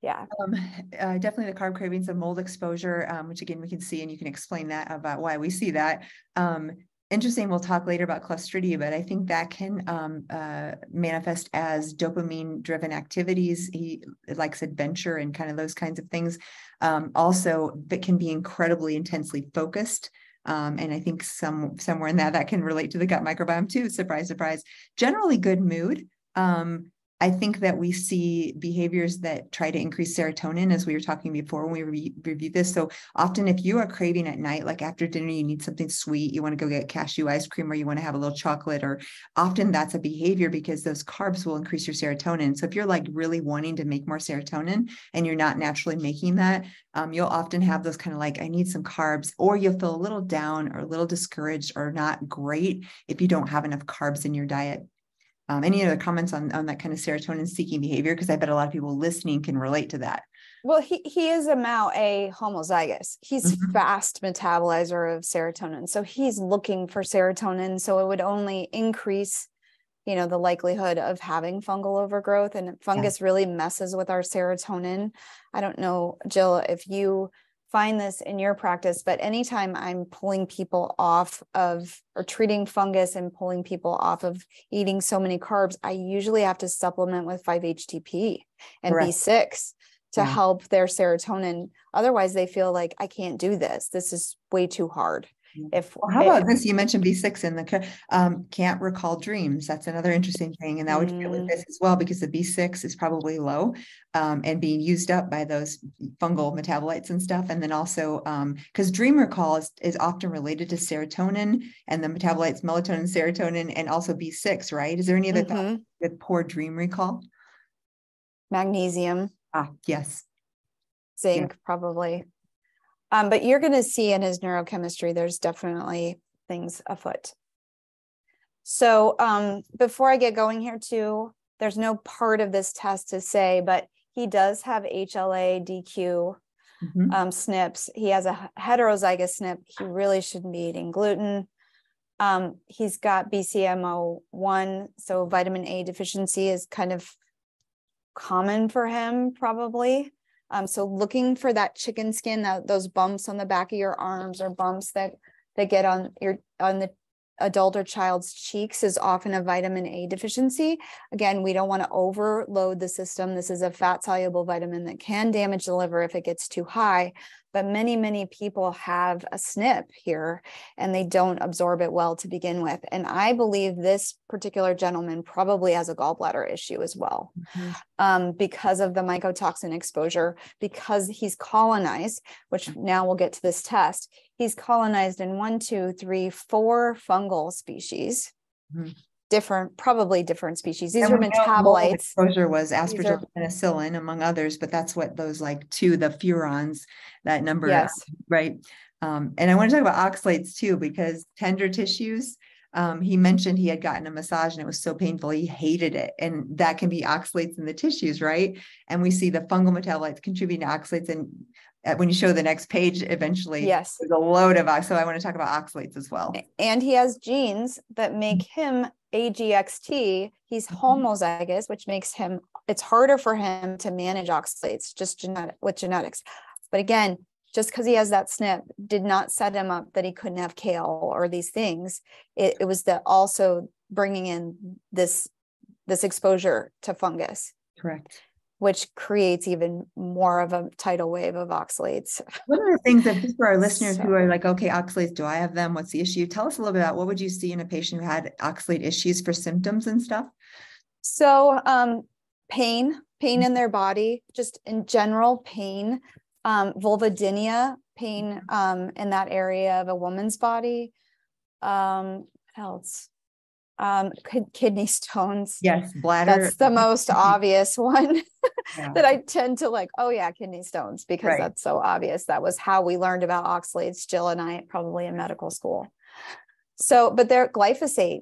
Yeah. Um, uh, definitely the carb cravings and mold exposure, um, which again, we can see and you can explain that about why we see that. Um, interesting, we'll talk later about Clostridia, but I think that can um, uh, manifest as dopamine driven activities. He likes adventure and kind of those kinds of things. Um, also, that can be incredibly intensely focused. Um, and I think some somewhere in that that can relate to the gut microbiome too. Surprise, surprise. Generally good mood. Um, I think that we see behaviors that try to increase serotonin, as we were talking before when we re- reviewed this. So often, if you are craving at night, like after dinner, you need something sweet, you want to go get cashew ice cream, or you want to have a little chocolate, or often that's a behavior because those carbs will increase your serotonin. So if you're like really wanting to make more serotonin and you're not naturally making that, um, you'll often have those kind of like, I need some carbs, or you'll feel a little down or a little discouraged or not great if you don't have enough carbs in your diet. Um, any other comments on, on that kind of serotonin seeking behavior? Because I bet a lot of people listening can relate to that. Well, he, he is a MAO-A homozygous. He's Mhm. fast metabolizer of serotonin. So he's looking for serotonin. So it would only increase, you know, the likelihood of having fungal overgrowth. And fungus really messes with our serotonin. I don't know, Jill, if you find this in your practice, but anytime I'm pulling people off of or treating fungus and pulling people off of eating so many carbs, I usually have to supplement with 5-HTP and Correct. B6 to Yeah. help their serotonin. Otherwise, they feel like I can't do this. This is way too hard. Yeah. If Well, how if- about this? You mentioned B6 in the, um, can't recall dreams. That's another interesting thing. And that would fit with Mm. this as well, because the B6 is probably low. Um, and being used up by those fungal metabolites and stuff. And then also, um, because dream recall is, is often related to serotonin and the metabolites melatonin, serotonin, and also B6, right? Is there any other Mhm. with poor dream recall? magnesium, Ah, yes. zinc, probably. Um, but you're going to see in his neurochemistry, there's definitely things afoot. So um, before I get going here too, there's no part of this test to say, but he does have HLA DQ Mhm. um, SNPs. He has a heterozygous SNP. He really shouldn't be eating gluten. Um, he's got BCMO1, so vitamin A deficiency is kind of common for him, probably. Um, so looking for that chicken skin, that those bumps on the back of your arms or bumps that that get on your on the adult or child's cheeks is often a vitamin A deficiency. Again, we don't want to overload the system. This is a fat soluble vitamin that can damage the liver if it gets too high. But many, many people have a SNP here and they don't absorb it well to begin with. And I believe this particular gentleman probably has a gallbladder issue as well Mhm. um, because of the mycotoxin exposure, because he's colonized, which now we'll get to this test. He's colonized in one, two, three, four fungal species, Mhm. different, probably different species. These And are we know mold metabolites. Exposure was aspergillus penicillium among others, but that's what those like two, the furans, that number, Yes, right? Um, and I want to talk about oxalates too, because tender tissues, um, he mentioned he had gotten a massage and it was so painful, he hated it. And that can be oxalates in the tissues, right? And we see the fungal metabolites contributing to oxalates and when you show the next page, eventually yes. there's a load of, ox- so I want to talk about oxalates as well. And he has genes that make him AGXT. He's Mhm. homozygous, which makes him, it's harder for him to manage oxalates just genetic with genetics. But again, just because he has that SNP did not set him up that he couldn't have kale or these things. It, it was that also bringing in this this exposure to fungus, Correct. Which creates even more of a tidal wave of oxalates. One of the things that for our listeners who are like, okay, oxalates, do I have them? What's the issue? Tell us a little bit about what would you see in a patient who had oxalate issues for symptoms and stuff? So um pain, pain in their body, just in general pain, um vulvodynia, pain um in that area of a woman's body. Um what else? Um kidney stones. Yes, bladder. That's the most obvious one Yeah. that I tend to like, oh yeah, kidney stones, because Right. that's so obvious. That was how we learned about oxalates, Jill and I, probably in medical school. So, but their glyphosate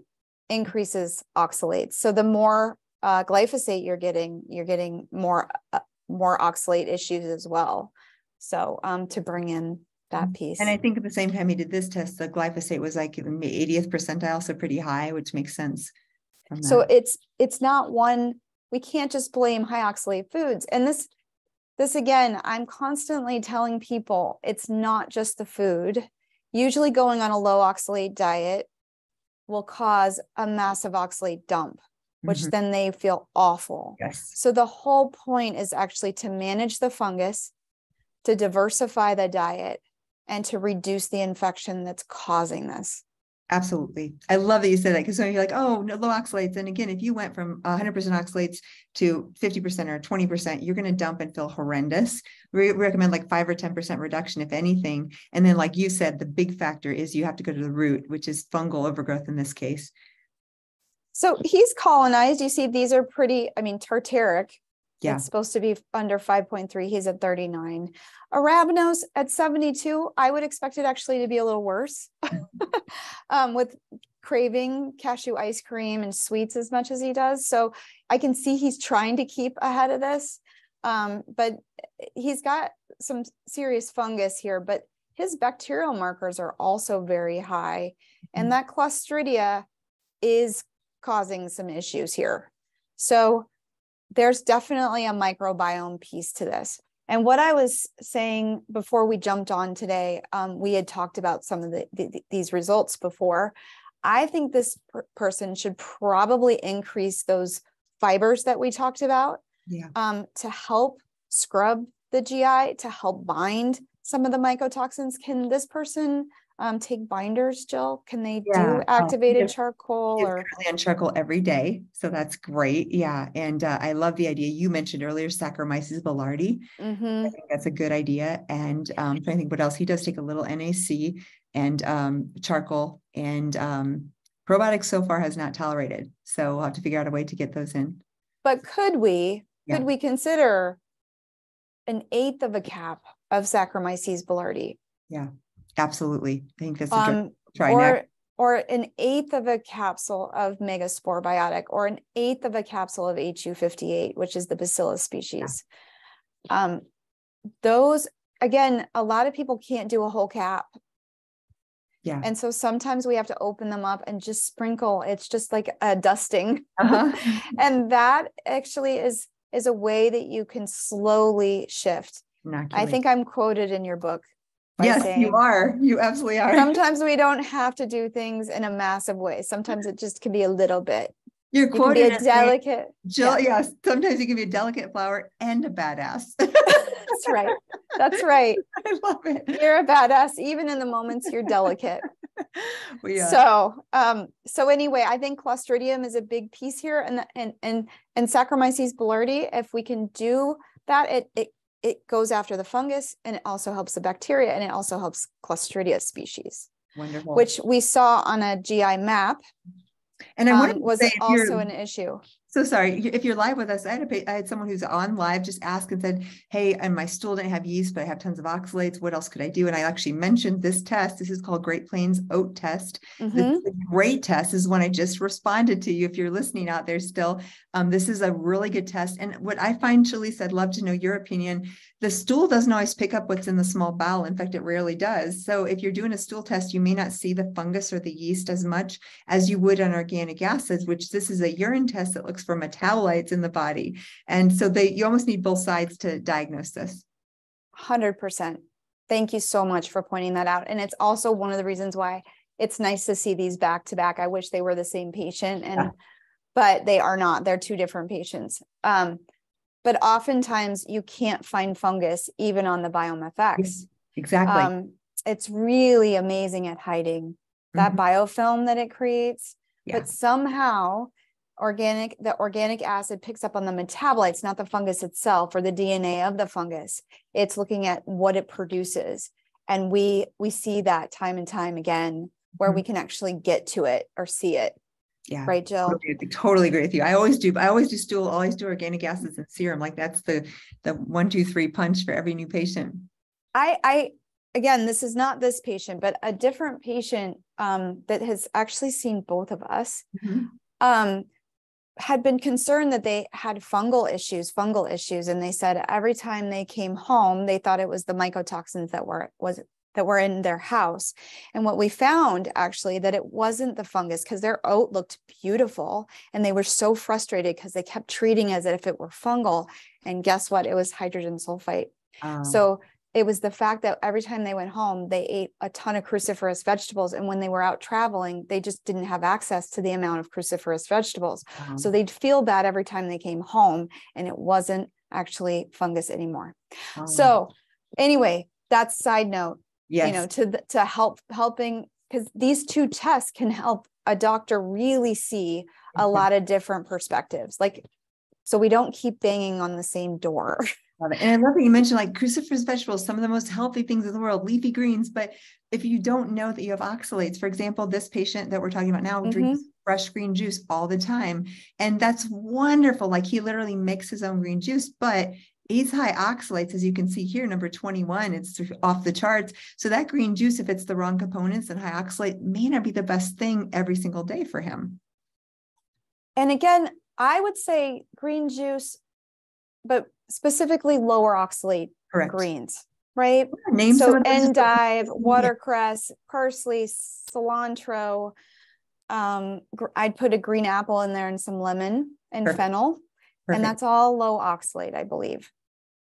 increases oxalates. So the more uh, glyphosate you're getting, you're getting more uh, more oxalate issues as well. So um, to bring in that piece. And I think at the same time he did this test, the glyphosate was like in the 80th percentile, so pretty high, which makes sense. So it's it's not one we can't just blame high oxalate foods. And this this again, I'm constantly telling people it's not just the food. Usually going on a low oxalate diet will cause a massive oxalate dump, which Mhm. then they feel awful. Yes, So the whole point is actually to manage the fungus, to diversify the diet, and to reduce the infection that's causing this. absolutely. I love that you said that because when you're like, oh, no, low oxalates. And again, if you went from 100% oxalates to 50% or 20%, you're going to dump and feel horrendous. We recommend like five or 10% reduction, if anything. And then, like you said, the big factor is you have to go to the root, which is fungal overgrowth in this case. So he's colonized. You see, these are pretty, I mean, tartaric. Yeah. It's supposed to be under 5.3. He's at 39. Arabinose at 72. I would expect it actually to be a little worse um, with craving cashew ice cream and sweets as much as he does. So I can see he's trying to keep ahead of this. Um, but he's got some serious fungus here, but his bacterial markers are also very high. And mm-hmm. that Clostridia is causing some issues here. So there's definitely a microbiome piece to this. And what I was saying before we jumped on today, um, we had talked about some of the, the, these results before. I think this per person should probably increase those fibers that we talked about yeah. um, to help scrub the GI, to help bind some of the mycotoxins. Can this person um, take binders, Jill? Can they yeah. do activated charcoal or on charcoal every day? So that's great. Yeah. And uh, I love the idea you mentioned earlier, Saccharomyces boulardii. Mm-hmm. I think that's a good idea. And um, I think what else he does take a little NAC and um, charcoal and um, probiotics so far has not tolerated. So we'll have to figure out a way to get those in. But could we, yeah. could we consider an eighth of a cap of Saccharomyces boulardii? Yeah. Absolutely. I think that's a um, try or, next. Or an eighth of a capsule of MegaSporeBiotic, or an eighth of a capsule of HU58, which is the bacillus species. Yeah. Um, those, again, a lot of people can't do a whole cap. Yeah. And so sometimes we have to open them up and just sprinkle. It's just like a dusting. Uh-huh. and that actually is is a way that you can slowly shift. Inoculate. I think I'm quoted in your book yes, saying, you are. You absolutely are. Sometimes we don't have to do things in a massive way. Sometimes it just can be a little bit. You're you quoted a delicate. Jill, yeah. yes. Sometimes you can be a delicate flower and a badass. That's right. That's right. I love it. You're a badass, even in the moments you're delicate. we. So, um, so anyway, I think Clostridium is a big piece here, and and and and Saccharomyces boulardii. If we can do that, it it it goes after the fungus and it also helps the bacteria and it also helps Clostridia species. Wonderful. Which we saw on a GI map. And I um, was also an issue so sorry if you're live with us i had a i had someone who's on live just ask and said hey and my stool didn't have yeast but i have tons of oxalates. What else could i do? And i actually mentioned this test. This is called great plains oat test. Mm-hmm. the great test is one i just responded to you if you're listening out there still. Um, this is a really good test. And what i find Shelese, i'd love to know your opinion the stool doesn't always pick up what's in the small bowel in fact it rarely does so if you're doing a stool test you may not see the fungus or the yeast as much as you would on organic acids which this is a urine test that looks for metabolites in the body. And so they you almost need both sides to diagnose this. 100%. Thank you so much for pointing that out. And it's also one of the reasons why it's nice to see these back to back. I wish they were the same patient and yeah. but they are not. They're two different patients. Um, but oftentimes you can't find fungus even on the BiomeFX. Exactly. Um, it's really amazing at hiding that mm-hmm. biofilm that it creates. Yeah. But somehow organic the organic acid picks up on the metabolites not the fungus itself or the dna of the fungus it's looking at what it produces and we we see that time and time again where mm-hmm. we can actually get to it or see it yeah. Right jill totally, totally agree with you. I always do i always do stool always do organic acids and serum like that's the the one two three punch for every new patient. I i again this is not this patient but a different patient um, that has actually seen both of us mm-hmm. um, had been concerned that they had fungal issues, fungal issues, and they said every time they came home, they thought it was the mycotoxins that were was that were in their house. And what we found actually that it wasn't the fungus because their oat looked beautiful and they were so frustrated because they kept treating as if it were fungal. And guess what? It was hydrogen sulfite. Um. So it was the fact that every time they went home, they ate a ton of cruciferous vegetables. And when they were out traveling, they just didn't have access to the amount of cruciferous vegetables. So they'd feel bad every time they came home, and it wasn't actually fungus anymore. Uh-huh. So, anyway, that's side note. Yes. You know, to to help helping because these two tests can help a doctor really see a lot of different perspectives. Like, so we don't keep banging on the same door. And I love that you mentioned like cruciferous vegetables, some of the most healthy things in the world, leafy greens. But if you don't know that you have oxalates, for example, this patient that we're talking about now mm-hmm. drinks fresh green juice all the time. And that's wonderful. Like he literally makes his own green juice, but he's high oxalates, as you can see here, number 21, it's off the charts. So that green juice, if it's the wrong components and high oxalate, may not be the best thing every single day for him. And again, I would say green juice but specifically lower oxalate Correct. greens, right? Name so some of those. endive, watercress, parsley, cilantro. Um, I'd put a green apple in there and some lemon and Perfect. fennel, Perfect. and that's all low oxalate, I believe.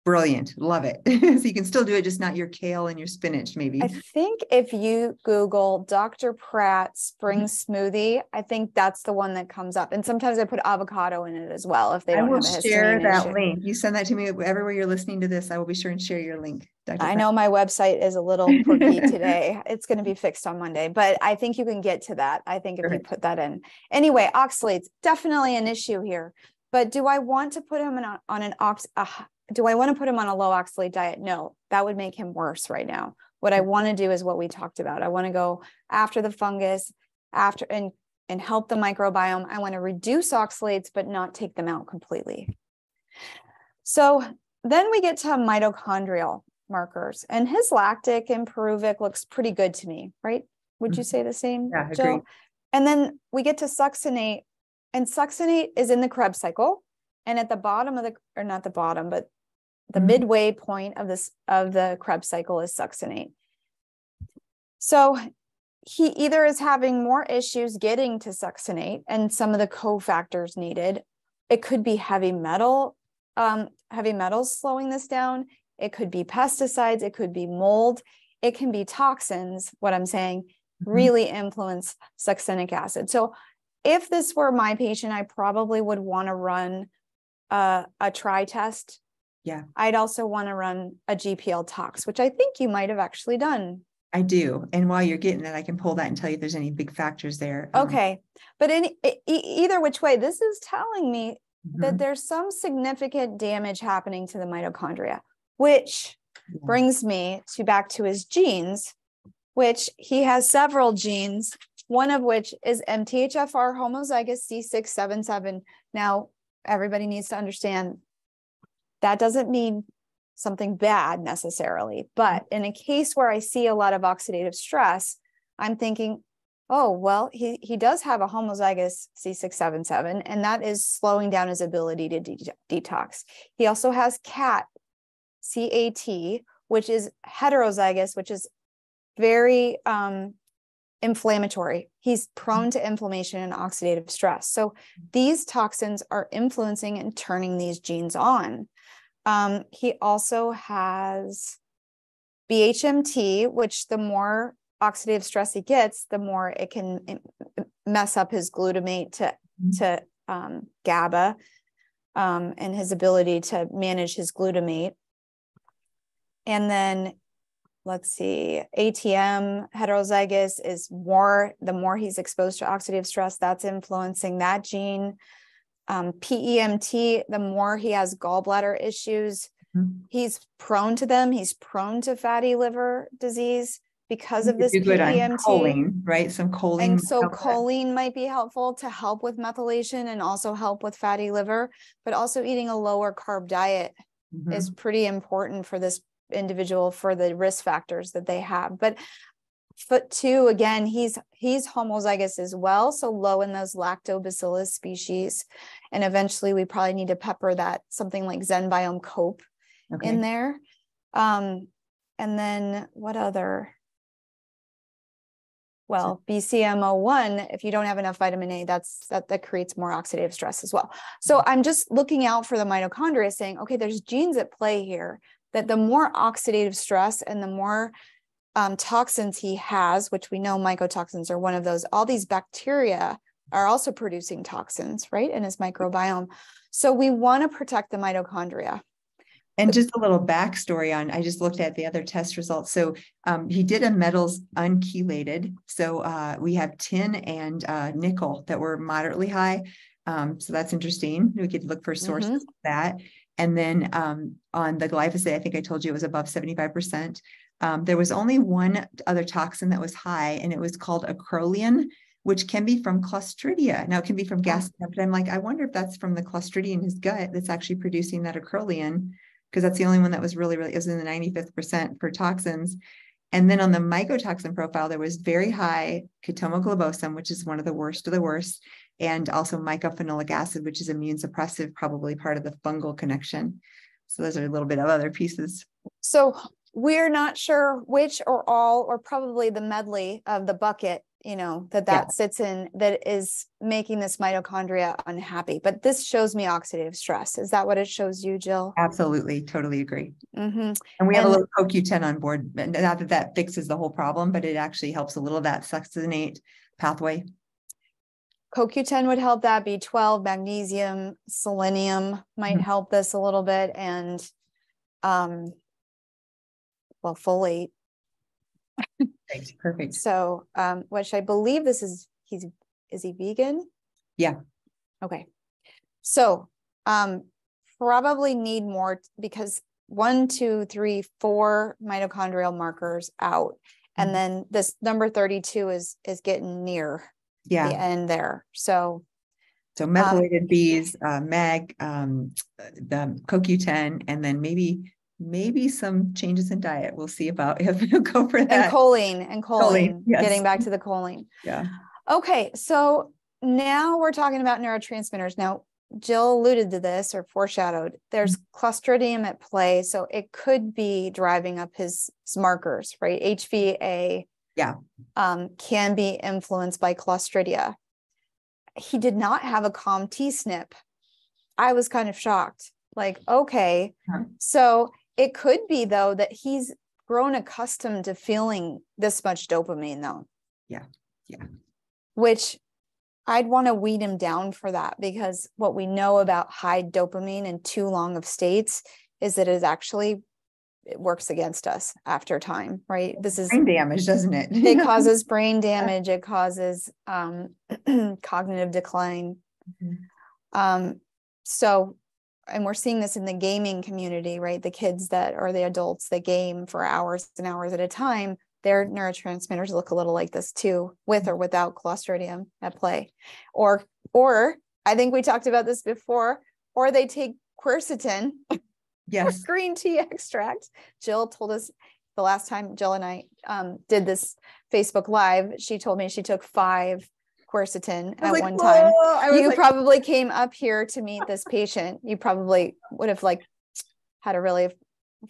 Brilliant. Love it. So you can still do it, just not your kale and your spinach, maybe. I think if you Google Dr. Pratt spring smoothie, I think that's the one that comes up. And sometimes I put avocado in it as well if they I don't will have a share that issue. link. You send that to me everywhere you're listening to this. I will be sure and share your link. Dr. I Pratt. know my website is a little quirky today. It's going to be fixed on Monday, but I think you can get to that. I think if you put that in. Anyway, oxalates definitely an issue here. But do I want to put him on, on an ox? Uh, do I want to put him on a low oxalate diet? No, that would make him worse right now. What I want to do is what we talked about. I want to go after the fungus, after and and help the microbiome. I want to reduce oxalates, but not take them out completely. So then we get to mitochondrial markers, and his lactic and pyruvic looks pretty good to me, right? Would you Mhm. say the same, Yeah, Jill? agreed. And then we get to succinate, and succinate is in the Krebs cycle, and at the bottom of the, or not the bottom, but the midway point of this of the Krebs cycle is succinate. So he either is having more issues getting to succinate and some of the cofactors needed. It could be heavy metal, um, heavy metals slowing this down. It could be pesticides. It could be mold. It can be toxins. What I'm saying Mhm. really influence succinic acid. So if this were my patient, I probably would want to run a, a try test. Yeah. I'd also want to run a GPL tox, which I think you might have actually done. I do. And while you're getting that, I can pull that and tell you if there's any big factors there. Um, Okay. But in e- either which way, this is telling me that mhm. there's some significant damage happening to the mitochondria, which Yeah. brings me to back to his genes, which he has several genes, one of which is MTHFR homozygous C677. Now, everybody needs to understand that doesn't mean something bad necessarily, but in a case where I see a lot of oxidative stress, I'm thinking, oh, well, he, he does have a homozygous C677, and that is slowing down his ability to de- detox. He also has CAT, CAT, which is heterozygous, which is very um, inflammatory. He's prone to inflammation and oxidative stress. So these toxins are influencing and turning these genes on. Um, he also has BHMT, which the more oxidative stress he gets, the more it can mess up his glutamate to Mhm. to um, GABA um, and his ability to manage his glutamate. And then let's see, ATM heterozygous is more, the more he's exposed to oxidative stress, that's influencing that gene. Um, PEMT, the more he has gallbladder issues, Mhm. he's prone to them. He's prone to fatty liver disease because of this do good on PEMT. choline, right? Some choline. And so that. choline might be helpful to help with methylation and also help with fatty liver, but also eating a lower carb diet Mhm. is pretty important for this individual for the risk factors that they have. But FUT2, again, he's he's homozygous as well, so low in those lactobacillus species. And eventually we probably need to pepper that something like Zenbiome Cope Okay. in there. Um, and then what other? Well, BCMO1, if you don't have enough vitamin A, that's that that creates more oxidative stress as well. So I'm just looking out for the mitochondria saying, okay, there's genes at play here that the more oxidative stress and the more um, toxins he has, which we know mycotoxins are one of those, all these bacteria are also producing toxins, right, in his microbiome. So we want to protect the mitochondria. And just a little backstory on, I just looked at the other test results. So um, he did a metals unchelated. So uh, we have tin and uh, nickel that were moderately high. Um, so that's interesting. We could look for sources Mhm. of that. And then um, on the glyphosate, I think I told you it was above 75%. Um, there was only one other toxin that was high, and it was called acrolein, which can be from Clostridia. Now it can be from gas, but I'm like, I wonder if that's from the Clostridia in his gut that's actually producing that acrolein because that's the only one that was really, really, it was in the 95th percent for toxins. And then on the mycotoxin profile, there was very high Chaetomium which is one of the worst of the worst, and also mycophenolic acid, which is immune suppressive, probably part of the fungal connection. So those are a little bit of other pieces. So we're not sure which or all, or probably the medley of the bucket, you know, that that yeah. sits in that is making this mitochondria unhappy. But this shows me oxidative stress. Is that what it shows you, Jill? Absolutely. Totally agree. Mm-hmm. And we have a little CoQ10 on board. Not that that fixes the whole problem, but it actually helps a little of that succinate pathway. CoQ10 would help that. B12, magnesium, selenium might mm-hmm. help this a little bit. And um, well, folate. Thanks. Perfect. So, um, which I believe this is, he's, is he vegan? Yeah. Okay. So, um, probably need more because one, two, three, four mitochondrial markers out. And mm-hmm. then this number 32 is, is getting near yeah. the end there. So, so methylated um, bees, uh, mag, um, the CoQ10, and then maybe maybe some changes in diet. We'll see about if we'll go for that. And choline and choline, choline yes. getting back to the choline. Yeah. Okay. So now we're talking about neurotransmitters. Now, Jill alluded to this or foreshadowed. There's mm-hmm. Clostridium at play. So it could be driving up his, markers, right? HVA yeah. Um, can be influenced by Clostridia. He did not have a COMT SNP. I was kind of shocked. Like, okay. Huh. So it could be though that he's grown accustomed to feeling this much dopamine though. Yeah. Yeah. Which I'd want to weed him down for that because what we know about high dopamine and too long of states is that it actually it works against us after time, right? This is brain damage, doesn't it? it causes brain damage. It causes um, cognitive decline. Mm-hmm. Um, so and we're seeing this in the gaming community, right? The kids that or the adults that game for hours and hours at a time, their neurotransmitters look a little like this too, with or without Clostridium at play. Or, or I think we talked about this before, or they take quercetin, yes, green tea extract. Jill told us the last time Jill and I um, did this Facebook Live, she told me she took five quercetin at like, one time. You like, probably came up here to meet this patient. You probably would have like had a really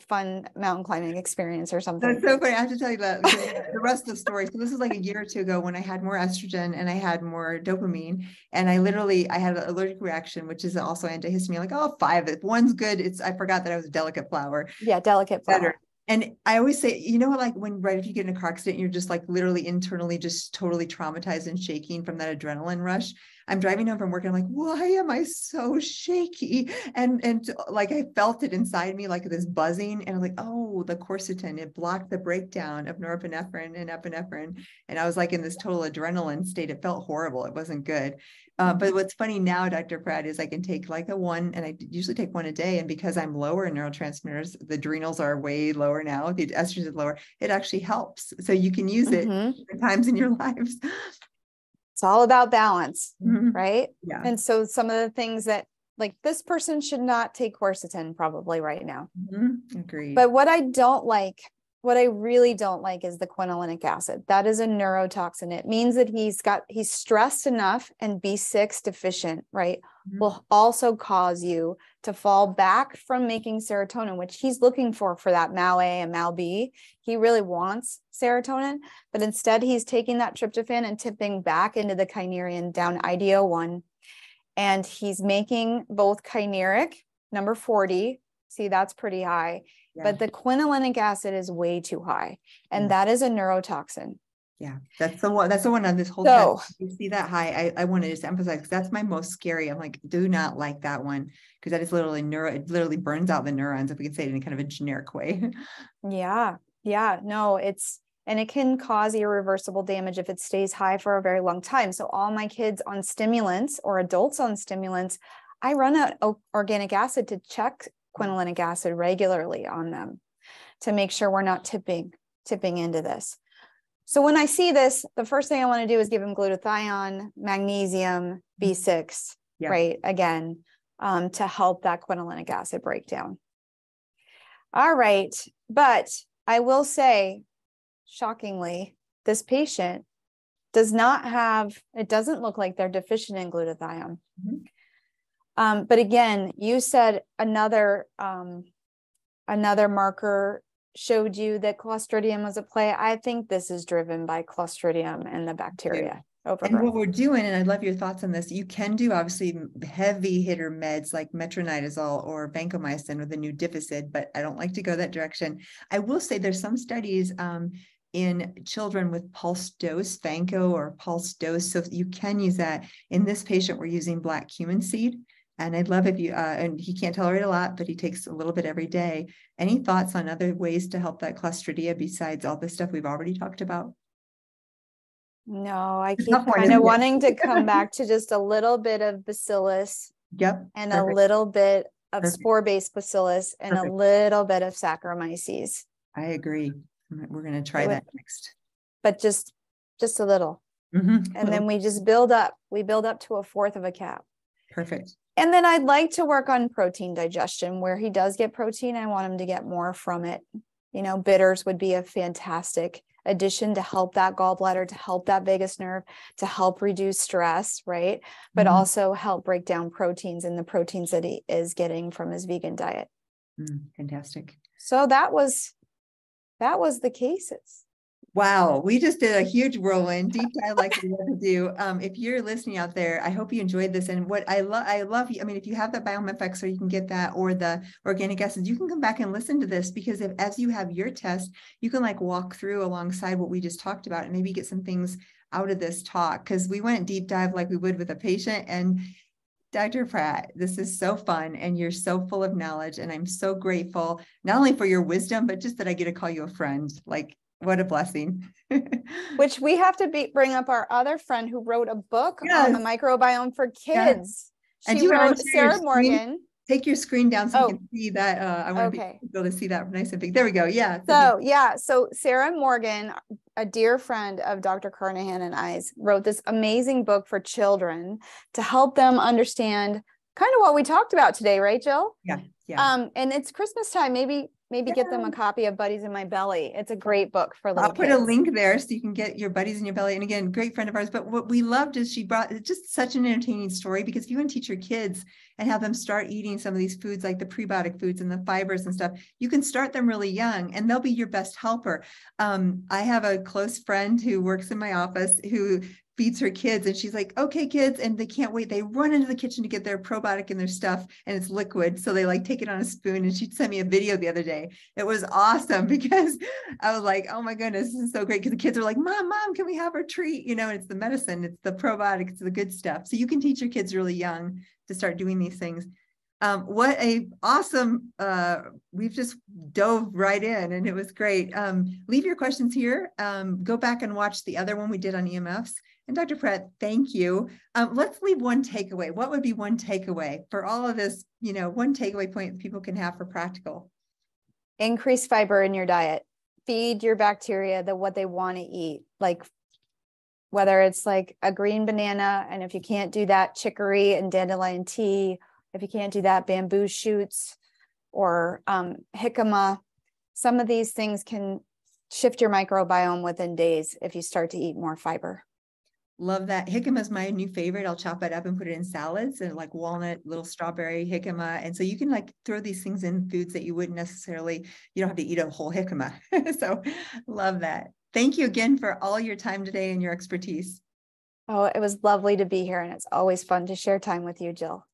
fun mountain climbing experience or something. That's so funny. I have to tell you that the rest of the story. So this is like a year or two ago when I had more estrogen and I had more dopamine, and I literally I had an allergic reaction, which is also antihistamine. Like oh five, if one's good, it's I forgot that I was a delicate flower. Yeah, delicate flower. Better. And I always say, you know, like when right if you get in a car accident, you're just like literally internally just totally traumatized and shaking from that adrenaline rush. I'm driving home from work and I'm like, why am I so shaky? And and like I felt it inside me, like this buzzing. And I'm like, oh, the quercetin, it blocked the breakdown of norepinephrine and epinephrine. And I was like in this total adrenaline state. It felt horrible. It wasn't good. Uh, but what's funny now, Dr. Pratt, is I can take like a one, and I usually take one a day. And because I'm lower in neurotransmitters, the adrenals are way lower now. The estrogen is lower. It actually helps. So you can use it mm-hmm. times in your lives. It's all about balance, mm-hmm. right? Yeah. And so some of the things that like this person should not take quercetin probably right now. Mm-hmm. Agreed. But what I don't like what I really don't like is the quinolinic acid. That is a neurotoxin. It means that he's got he's stressed enough and B6 deficient, right? Mm-hmm. Will also cause you to fall back from making serotonin, which he's looking for for that MAO A and MAO B. He really wants serotonin, but instead he's taking that tryptophan and tipping back into the kynurenine down IDO1. And he's making both kynurenic, number 40. See, that's pretty high but the quinolinic acid is way too high. And that is a neurotoxin. Yeah, that's the one. That's the one on this whole. So, you see that high. I, I want to just emphasize because that's my most scary. I'm like, do not like that one because that is literally neuro. It literally burns out the neurons. If we can say it in kind of a generic way. Yeah, yeah. No, it's and it can cause irreversible damage if it stays high for a very long time. So all my kids on stimulants or adults on stimulants, I run out organic acid to check quinolinic acid regularly on them to make sure we're not tipping tipping into this. So when I see this, the first thing I want to do is give him glutathione, magnesium, B6, yeah. right? Again, um, to help that quinolinic acid breakdown. All right. But I will say shockingly, this patient does not have, it doesn't look like they're deficient in glutathione. Mm-hmm. Um, but again, you said another um, another marker showed you that Clostridium was at play. I think this is driven by Clostridium and the bacteria. Overgrowth. And what we're doing, and I love your thoughts on this, you can do obviously heavy hitter meds like metronidazole or vancomycin or the new Difficid, but I don't like to go that direction. I will say there's some studies um, in children with pulse dose vanco or pulse dose, so you can use that. In this patient, we're using black cumin seed. And I'd love if you, uh, and he can't tolerate a lot, but he takes a little bit every day. Any thoughts on other ways to help that Clostridia besides all the stuff we've already talked about? No, I keep kind of wanting to come back to just a little bit of bacillus. Yep. And perfect. a little bit of spore based bacillus and perfect. a little bit of Saccharomyces. I agree. We're going to try that next. But just just a little. Mm-hmm. And then we just build up. We build up to a fourth of a cap. Perfect. And then I'd like to work on protein digestion where he does get protein. I want him to get more from it. You know, bitters would be a fantastic addition to help that gallbladder, to help that vagus nerve, to help reduce stress, right? But mm-hmm. also help break down proteins and the proteins that he is getting from his vegan diet. Mm, fantastic. So that was that was the cases. Wow, we just did a huge whirlwind deep dive like we love to do. Um, if you're listening out there, I hope you enjoyed this. And what I love, I love you. I mean, if you have the Biome or you can get that, or the organic acids, you can come back and listen to this because if as you have your test, you can like walk through alongside what we just talked about and maybe get some things out of this talk because we went deep dive like we would with a patient and Dr. Pratt, this is so fun and you're so full of knowledge. And I'm so grateful, not only for your wisdom, but just that I get to call you a friend. Like what a blessing. Which we have to be, bring up our other friend who wrote a book yes. on the microbiome for kids. Yes. She wrote Sarah Morgan. Take your screen down so oh. you can see that. Uh, I want okay. to be able to see that nice and big. There we go. Yeah. So yeah. So Sarah Morgan, a dear friend of Dr. Carnahan and I's, wrote this amazing book for children to help them understand kind of what we talked about today, right, Jill? Yeah. Yeah. Um, and it's Christmas time. Maybe maybe yeah. get them a copy of Buddies in My Belly. It's a great book for little I'll put kids. a link there so you can get your Buddies in Your Belly. And again, great friend of ours. But what we loved is she brought just such an entertaining story because if you want to teach your kids and have them start eating some of these foods like the prebiotic foods and the fibers and stuff, you can start them really young and they'll be your best helper. Um, I have a close friend who works in my office who feeds her kids and she's like okay kids and they can't wait. They run into the kitchen to get their probiotic and their stuff and it's liquid. So they like take it on a spoon and she sent me a video the other day. It was awesome because i was like oh my goodness this is so great because the kids are like mom mom can we have our treat? You know and it's the medicine it's the probiotic it's the good stuff. So you can teach your kids really young to start doing these things. Um, what a awesome uh, we've just dove right in and it was great. Um, leave your questions here. Um, go back and watch the other one we did on emfs and Dr. Pratt, thank you. Um, let's leave one takeaway. What would be one takeaway for all of this? You know, one takeaway point people can have for practical. Increase fiber in your diet. Feed your bacteria the what they want to eat. Like whether it's like a green banana, and if you can't do that, chicory and dandelion tea. If you can't do that, bamboo shoots or um, jicama. Some of these things can shift your microbiome within days if you start to eat more fiber. Love that. Jicama is my new favorite. I'll chop it up and put it in salads and like walnut, little strawberry jicama. And so you can like throw these things in foods that you wouldn't necessarily, you don't have to eat a whole jicama. so love that. Thank you again for all your time today and your expertise. Oh, it was lovely to be here. And it's always fun to share time with you, Jill.